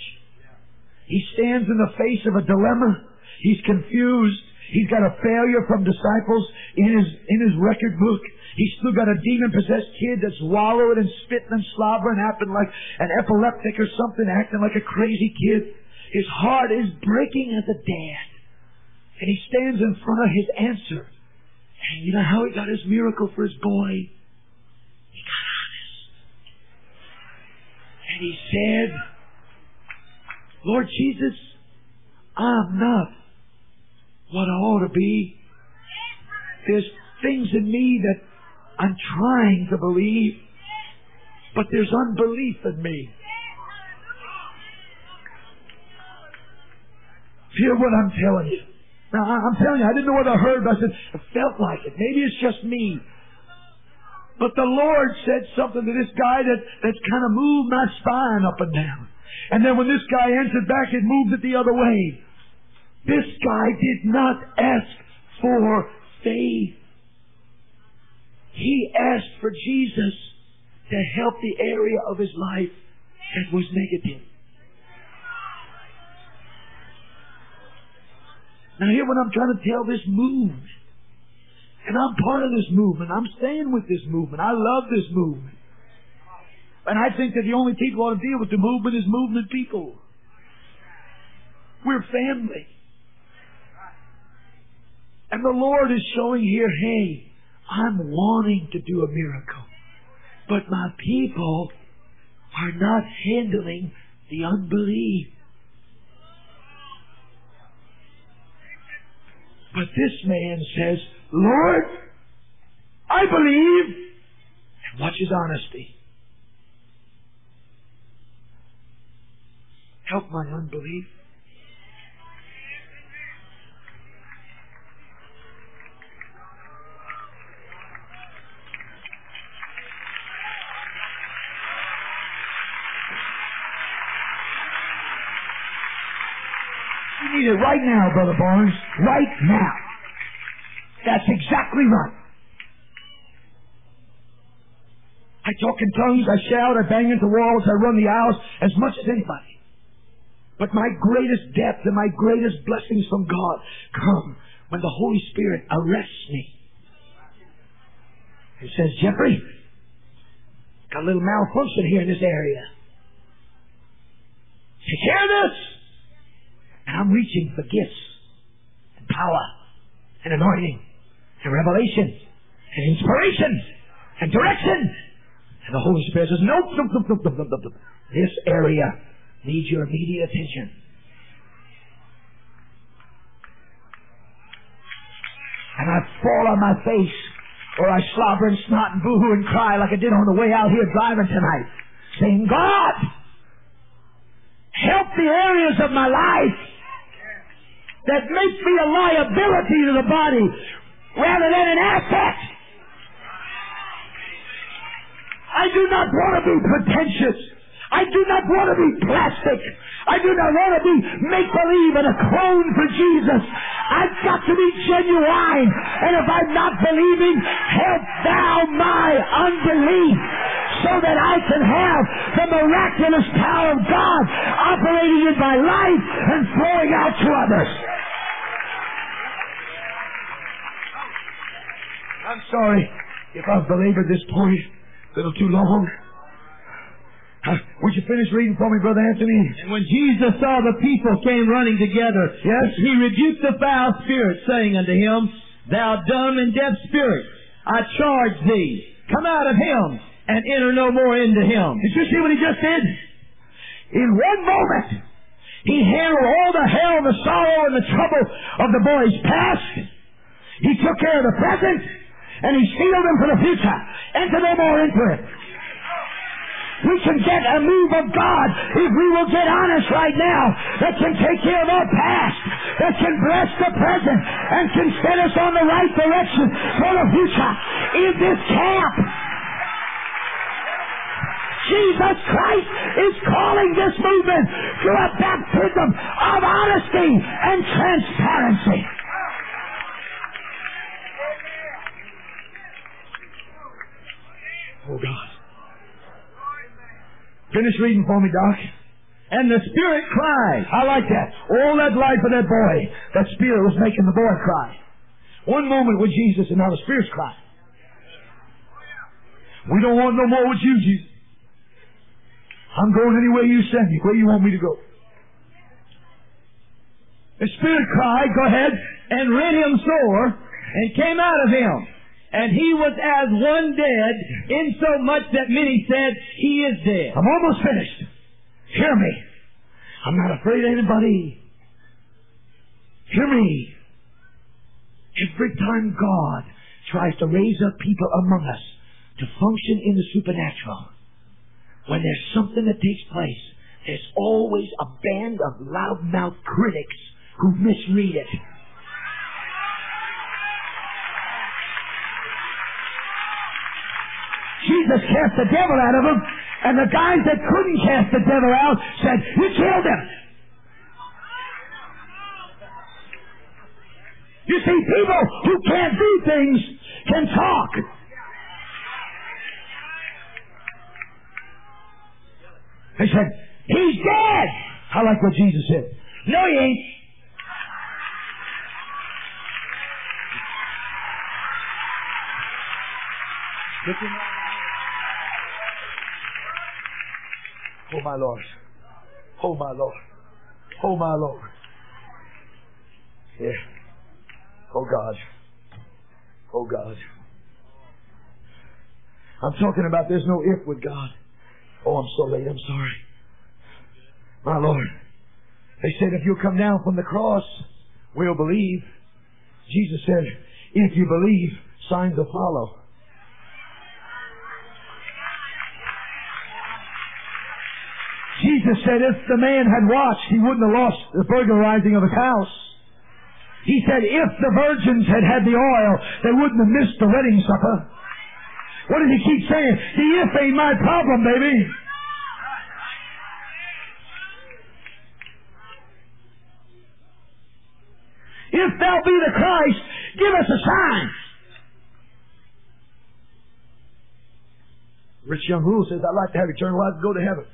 He stands in the face of a dilemma. He's confused. He's got a failure from disciples in his in his record book. He's still got a demon possessed kid that's wallowing and spitting and slobbering, acting like an epileptic or something, acting like a crazy kid. His heart is breaking as a dad. And he stands in front of his answer. And you know how he got his miracle for his boy? He got. And he said, Lord Jesus, I'm not what I ought to be. There's things in me that I'm trying to believe, but there's unbelief in me. Hear what I'm telling you. Now, I'm telling you, I didn't know what I heard, but I said, I felt like it. Maybe it's just me. But the Lord said something to this guy that, that's kind of moved my spine up and down. And then when this guy answered back, it moved it the other way. This guy did not ask for faith. He asked for Jesus to help the area of his life that was negative. Now hear what I'm trying to tell this movement. And I'm part of this movement. I'm staying with this movement. I love this movement. And I think that the only people ought to deal with the movement is movement people. We're family. And the Lord is showing here, hey, I'm wanting to do a miracle. But my people are not handling the unbelief. But this man says, Lord, I believe, and watch his honesty. Help my unbelief. You need it right now, Brother Barnes. Right now. That's exactly right. I talk in tongues, I shout, I bang into walls, I run the aisles as much as anybody. But my greatest depth and my greatest blessings from God come when the Holy Spirit arrests me. He says, Jeffrey, got a little malfunction here in this area. You hear this? And I'm reaching for gifts and power and anointing and revelation and inspiration and direction and the Holy Spirit says, nope, nope, nope, nope, nope, nope, nope. This area needs your immediate attention. And I fall on my face, or I slobber and snot and boo-hoo and cry like I did on the way out here driving tonight, saying, God, help the areas of my life that make me a liability to the body rather than an asset. I do not want to be pretentious. I do not want to be plastic. I do not want to be make-believe and a clone for Jesus. I've got to be genuine. And if I'm not believing, help thou my unbelief so that I can have the miraculous power of God operating in my life and flowing out to others. I'm sorry if I've belabored this point a little too long. Uh, would you finish reading for me, Brother Anthony? And when Jesus saw the people came running together, yes, he rebuked the foul spirit, saying unto him, Thou dumb and deaf spirit, I charge thee, come out of him, and enter no more into him. Did you see what he just did? In one moment, he handled all the hell, the sorrow, and the trouble of the boy's past. He took care of the present, and he sealed them for the future. Enter no more into it. We can get a move of God if we will get honest right now that can take care of our past, that can bless the present, and can set us on the right direction for the future in this camp. Jesus Christ is calling this movement to a baptism of honesty and transparency. Oh God. Finish reading for me, Doc. And the Spirit cried. I like that. All that life of that boy, that Spirit was making the boy cry. One moment with Jesus and now the Spirit's crying. We don't want no more with you, Jesus. I'm going anywhere you send me, where you want me to go. The Spirit cried, go ahead, and rent him sore, and came out of him. And he was as one dead, insomuch that many said, He is dead. I'm almost finished. Hear me. I'm not afraid of anybody. Hear me. Every time God tries to raise up people among us to function in the supernatural, when there's something that takes place, there's always a band of loudmouth critics who misread it. Cast the devil out of him, and the guys that couldn't cast the devil out said, We killed him. You see, people who can't do things can talk. They said, He's dead. I like what Jesus said. No, he ain't. Oh my Lord. Oh my Lord. Oh my Lord. Yeah. Oh God. Oh God. I'm talking about there's no if with God. Oh, I'm so late. I'm sorry. My Lord. They said if you'll come down from the cross, we'll believe. Jesus said, if you believe, signs will follow. Jesus said if the man had watched, he wouldn't have lost the burglarizing of his house. He said if the virgins had had the oil, they wouldn't have missed the wedding supper. What does he keep saying? The if ain't my problem, baby. If thou be the Christ, give us a sign. Rich young ruler says, I'd like to have eternal life and go to heaven.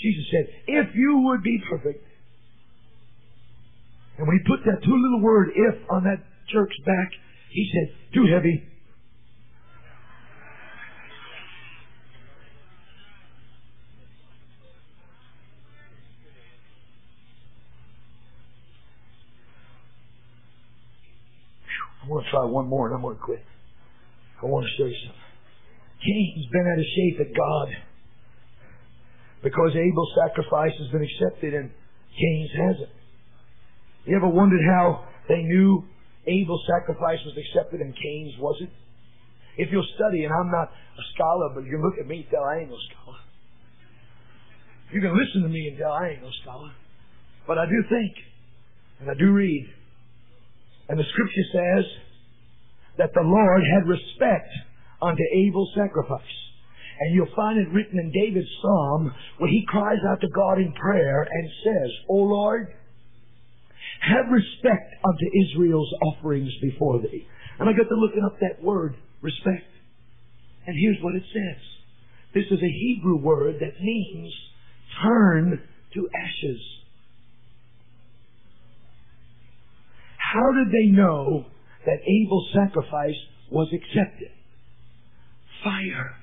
Jesus said, if you would be perfect. And when he put that two little word if on that jerk's back, he said, too heavy. I want to try one more and I'm going to quit. I want to show you something. Cain's been out of shape at God because Abel's sacrifice has been accepted and Cain's hasn't. You ever wondered how they knew Abel's sacrifice was accepted and Cain's wasn't? If you'll study, and I'm not a scholar, but you can look at me and tell I ain't no scholar. You can listen to me and tell I ain't no scholar. But I do think, and I do read, and the scripture says that the Lord had respect unto Abel's sacrifice. And you'll find it written in David's psalm where he cries out to God in prayer and says, O Lord, have respect unto Israel's offerings before thee. And I got to looking up that word, respect. And here's what it says. This is a Hebrew word that means turn to ashes. How did they know that Abel's sacrifice was accepted? Fire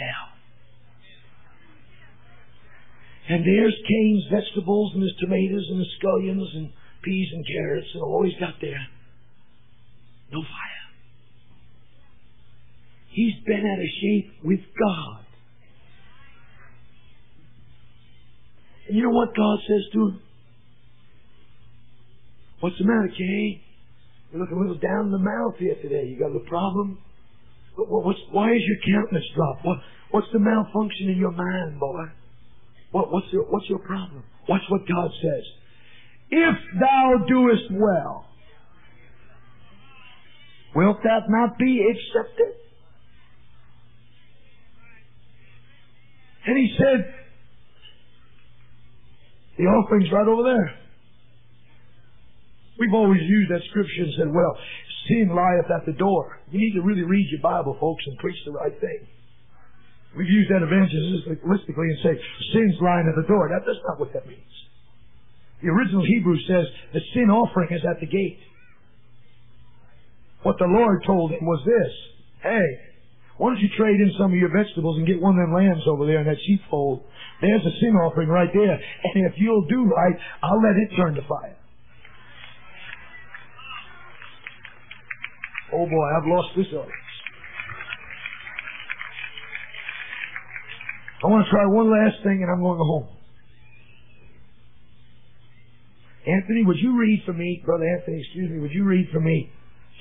fell. And there's Cain's vegetables and his tomatoes and his scallions and peas and carrots and all he's got there. No fire. He's been out of shape with God. And you know what God says to him? What's the matter, Cain? You look a little down in the mouth here today. You got a problem? Why is your countenance dropped? What, what's the malfunction in your mind, boy? What, what's your What's your problem? Watch what God says. If thou doest well, wilt that not be accepted? And he said, the offering's right over there. We've always used that scripture and said, well, sin lieth at the door. You need to really read your Bible, folks, and preach the right thing. We've used that evangelistically and say, sin's lying at the door. That, that's not what that means. The original Hebrew says the sin offering is at the gate. What the Lord told him was this. Hey, why don't you trade in some of your vegetables and get one of them lambs over there in that sheepfold? There's a sin offering right there. And if you'll do right, I'll let it turn to fire. Oh boy, I've lost this audience. I want to try one last thing and I'm going to go home. Anthony, would you read for me, Brother Anthony, excuse me, would you read for me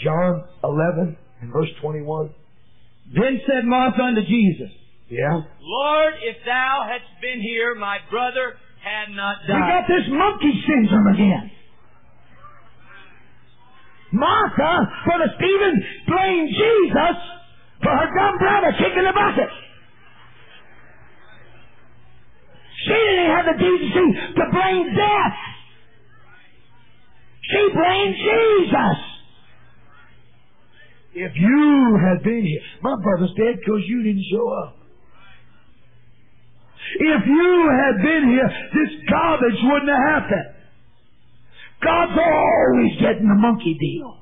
John 11 and verse 21? Then said Martha unto Jesus, Yeah? Lord, if thou hadst been here, my brother had not died. We got this monkey syndrome again. Martha, Brother Stephen, blamed Jesus for her dumb brother kicking the bucket. She didn't have the decency to blame death. She blamed Jesus. If you had been here, my brother's dead because you didn't show up. If you had been here, this garbage wouldn't have happened. God's always getting the monkey deal.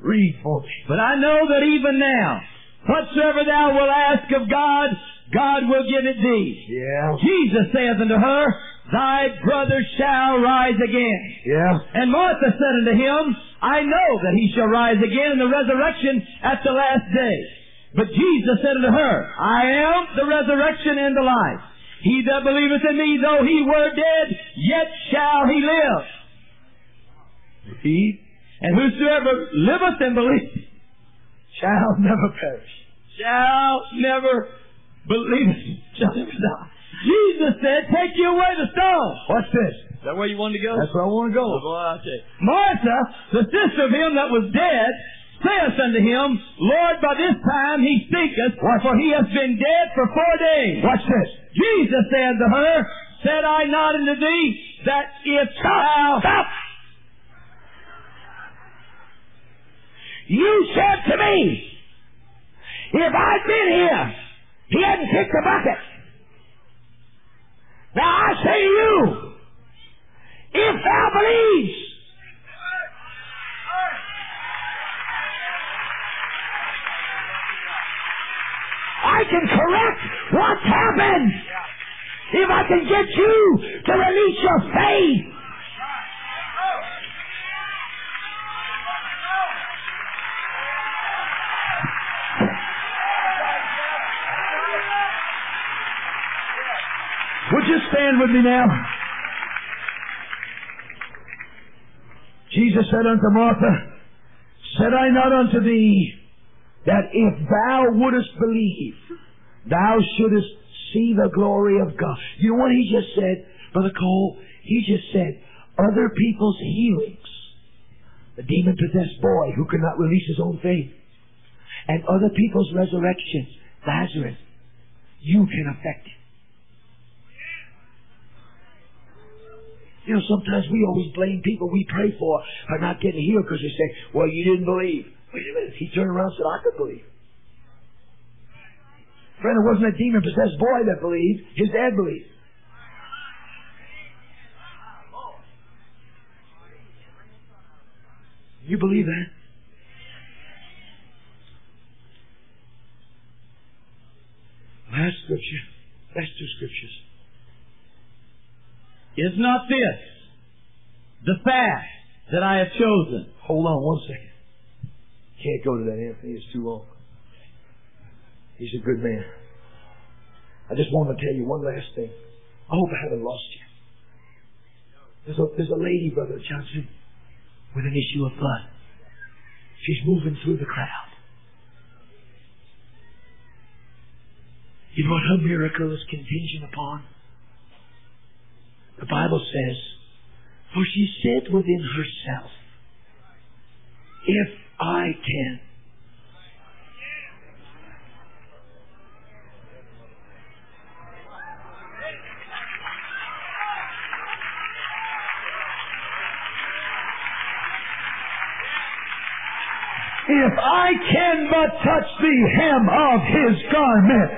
Read for me. But I know that even now, whatsoever thou wilt ask of God, God will give it thee. Yeah. Jesus saith unto her, Thy brother shall rise again. Yeah. And Martha said unto him, I know that he shall rise again in the resurrection at the last day. But Jesus said unto her, I am the resurrection and the life. He that believeth in me, though he were dead, yet shall he live. Read. And whosoever liveth and believeth Shall never perish. shall never believe shall never die. Jesus said, Take you away the stone. What's this? Is that where you wanted to go? That's where I want to go. Oh, boy, I tell. Martha, the sister of him that was dead, saith unto him, Lord, by this time he speaketh, for he hath been dead for four days. Watch this. Jesus said to her, Said I not unto thee that if thou stop, you said to me, if I'd been here, he hadn't kicked the bucket. Now I say to you, if thou believes, I can correct what's happened. If I can get you to release your faith. Would you stand with me now? Jesus said unto Martha, Said I not unto thee that if thou wouldest believe, thou shouldest see the glory of God? You know what he just said, Brother Cole? He just said, other people's healings. The demon possessed boy who could not release his own faith. And other people's resurrections. Lazarus, you can affect it. You know, sometimes we always blame people we pray for for not getting healed because they say, well, you didn't believe. Wait a minute. He turned around and said, I could believe. Friend, it wasn't a demon possessed boy that believed. His dad believed. You believe that? Last scripture. Last two scriptures. Is not this the fast that I have chosen? Hold on one second. Can't go to that, Anthony. It's too long. He's a good man. I just want to tell you one last thing. I hope I haven't lost you. There's a, there's a lady, Brother Johnson, with an issue of blood. She's moving through the crowd. You know what her miracle is contingent upon? The Bible says, For she said within herself, If I can. If I can but touch the hem of his garment,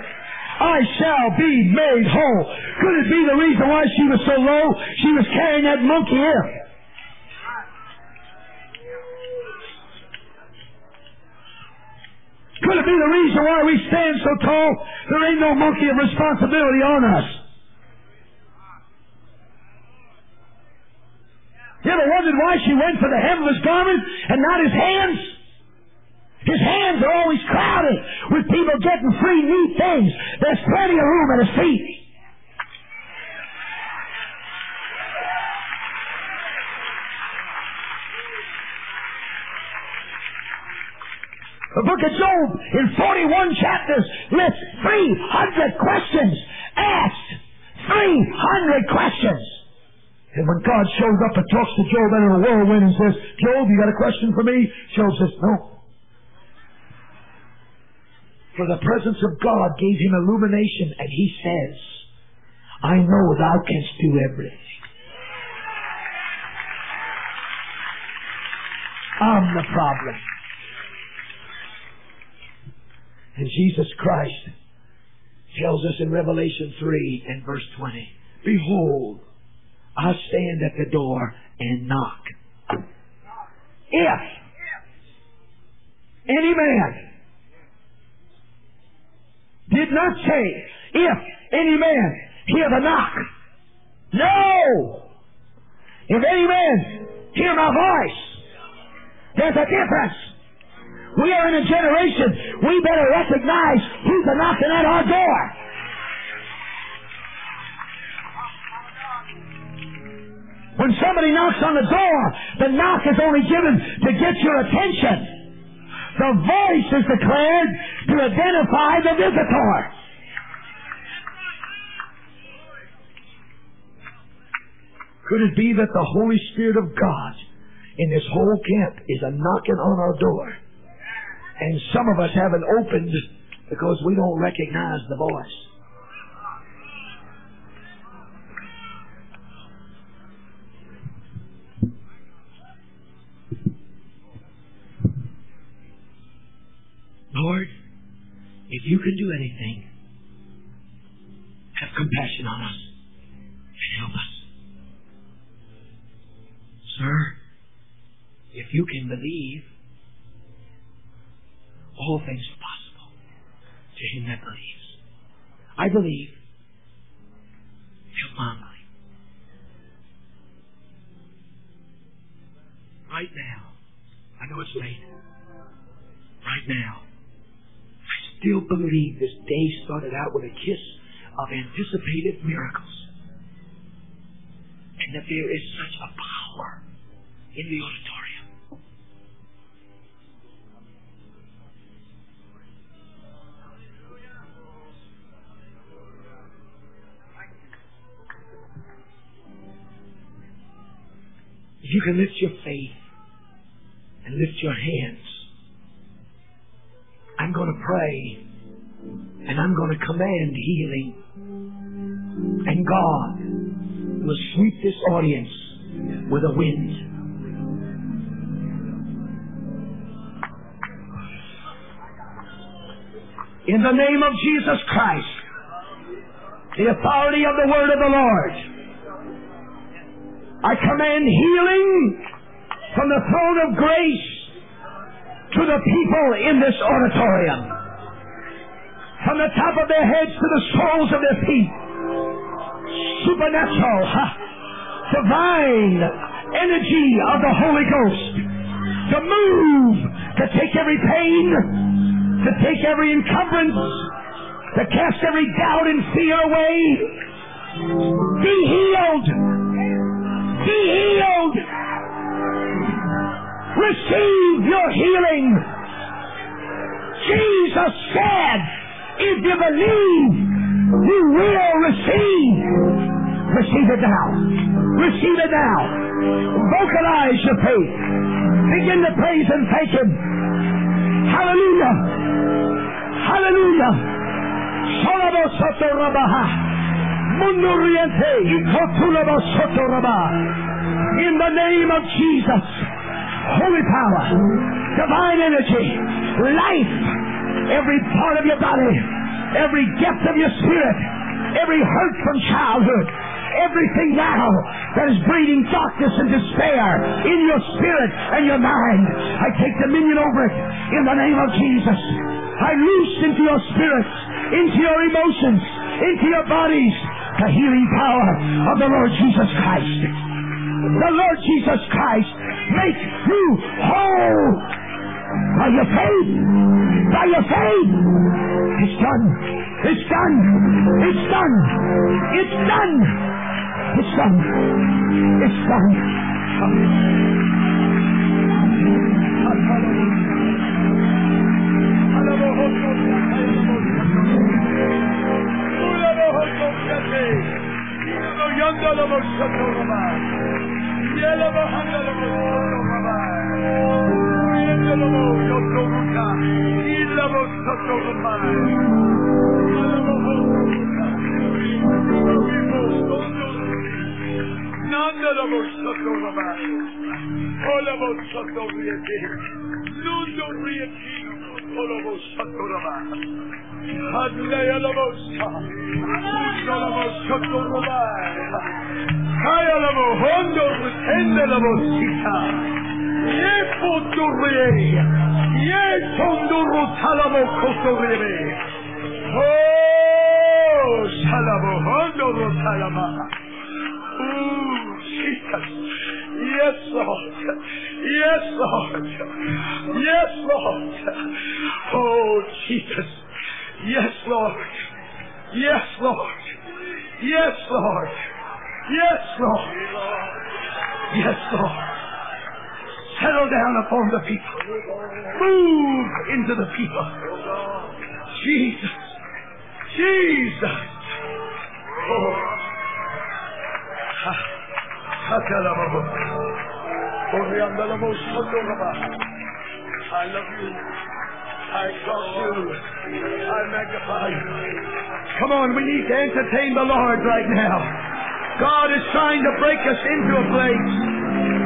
I shall be made whole. Could it be the reason why she was so low? She was carrying that monkey in. Could it be the reason why we stand so tall? There ain't no monkey of responsibility on us. You ever wondered why she went for the hem of his garment and not his hands? His hands are always crowded with people getting free neat things. There's plenty of room at his feet. The book of Job in 41 chapters lists 300 questions asked. 300 questions. And when God shows up and talks to Job out of a whirlwind and says, Job, you got a question for me? Job says, no. For the presence of God gave him illumination, and he says, I know thou canst do everything. I'm the problem. And Jesus Christ tells us in Revelation 3 and verse 20, Behold, I stand at the door and knock. If any man did not say, if any man hear the knock. No! If any man hear my voice, there's a difference. We are in a generation, we better recognize who's knocking at our door. When somebody knocks on the door, the knock is only given to get your attention. The voice is declared to identify the visitor. Could it be that the Holy Spirit of God in this whole camp is a knocking on our door? And some of us haven't opened because we don't recognize the voice. Lord, if you can do anything, have compassion on us and help us. Sir, if you can believe, all things are possible to him that believes. I believe. Help my unbelief. Right now, I know it's late. Right now, still believe this day started out with a kiss of anticipated miracles. And that there is such a power in the auditorium. You can lift your faith and lift your hands, I'm going to pray and I'm going to command healing. And God will sweep this audience with a wind. In the name of Jesus Christ, the authority of the word of the Lord, I command healing from the throne of grace to the people in this auditorium. From the top of their heads to the soles of their feet. Supernatural, ha, divine energy of the Holy Ghost to move, to take every pain, to take every encumbrance, to cast every doubt and fear away. Be healed. Be healed. Receive your healing. Jesus said, if you believe, you will receive. Receive it now. Receive it now. Vocalize your faith. Begin to praise and thank Him. Hallelujah. Hallelujah. In the name of Jesus. Holy power. Divine energy. Life. Every part of your body. Every gift of your spirit. Every hurt from childhood everything now that is breeding darkness and despair in your spirit and your mind. I take dominion over it in the name of Jesus. I loose into your spirits, into your emotions, into your bodies, the healing power of the Lord Jesus Christ. The Lord Jesus Christ make you whole by your faith. By your faith. It's done. It's done. It's done. It's done. It's done. It's done. Hallelujah. Oh, Shalabo, Hondo, Rotalama. Ooh, Jesus. Yes, Lord. Yes, Lord. Yes, Lord. Oh, Jesus. Yes, Lord. Yes, Lord. Yes, Lord. Yes, Lord. Yes, Lord. Settle down upon the people. Move into the people. Jesus. Jesus. Oh. Ha. Hakalababo. Oriandalabo Sotoraba. I love you. I trust you. I magnify you. Come on, we need to entertain the Lord right now. God is trying to break us into a place.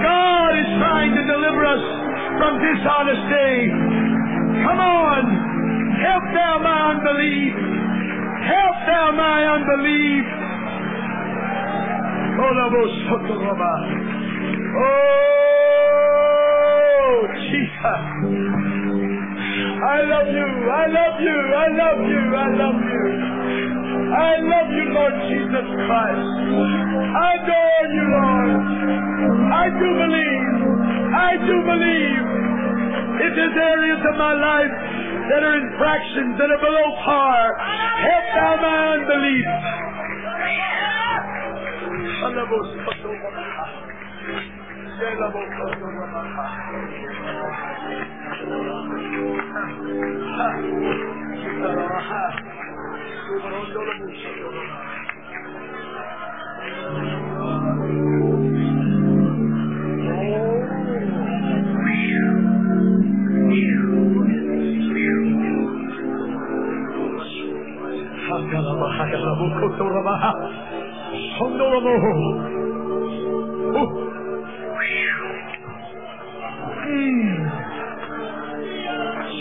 God is trying to deliver us from dishonesty. Come on. Help thou my unbelief. Help thou my unbelief. Oh, oh Jesus. I love you. I love you. I love you. I love you. I love you, Lord Jesus Christ. I adore you, Lord. I do believe. I do believe. If there's areas of my life that are infractions that are below par, help thou my unbelief.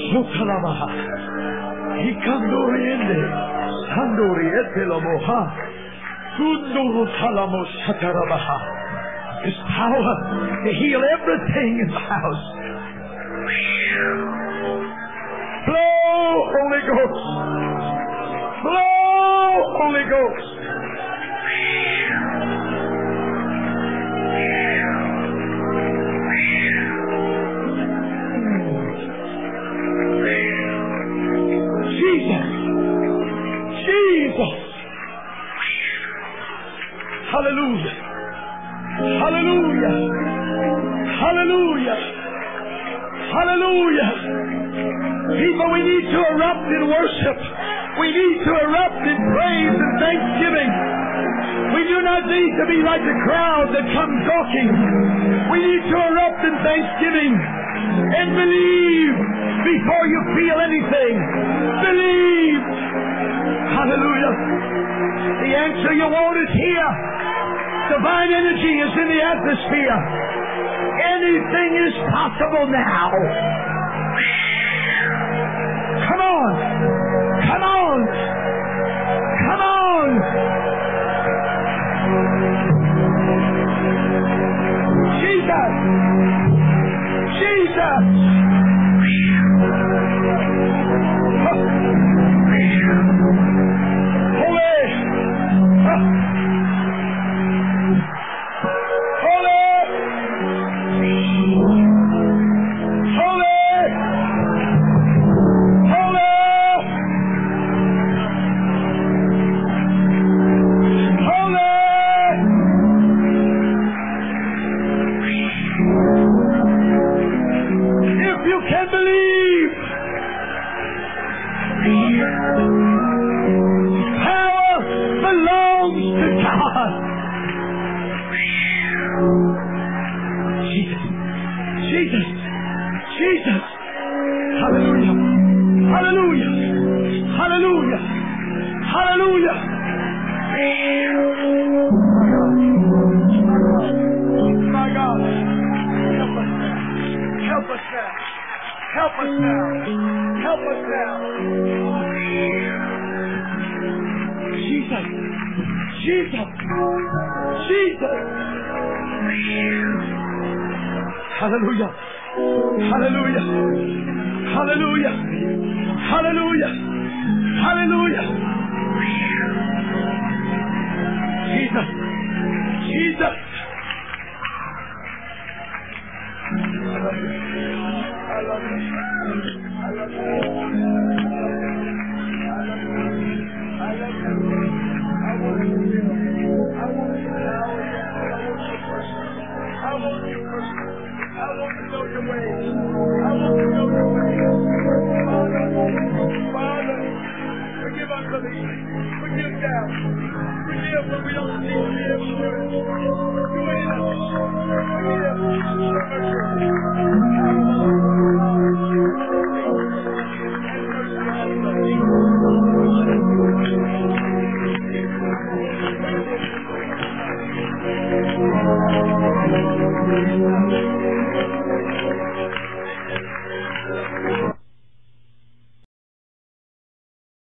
Sokalamaha. He comes over in there. Sandori etelamoha. Gunduru talamo satarabaha. His power to heal everything in the house. Flow, Holy Ghost. Flow, Holy Ghost. Hallelujah. People, we need to erupt in worship. We need to erupt in praise and thanksgiving. We do not need to be like the crowd that comes talking. We need to erupt in thanksgiving and believe before you feel anything. Believe. Hallelujah. The answer you want is here. Divine energy is in the atmosphere. Anything is possible now. Come on.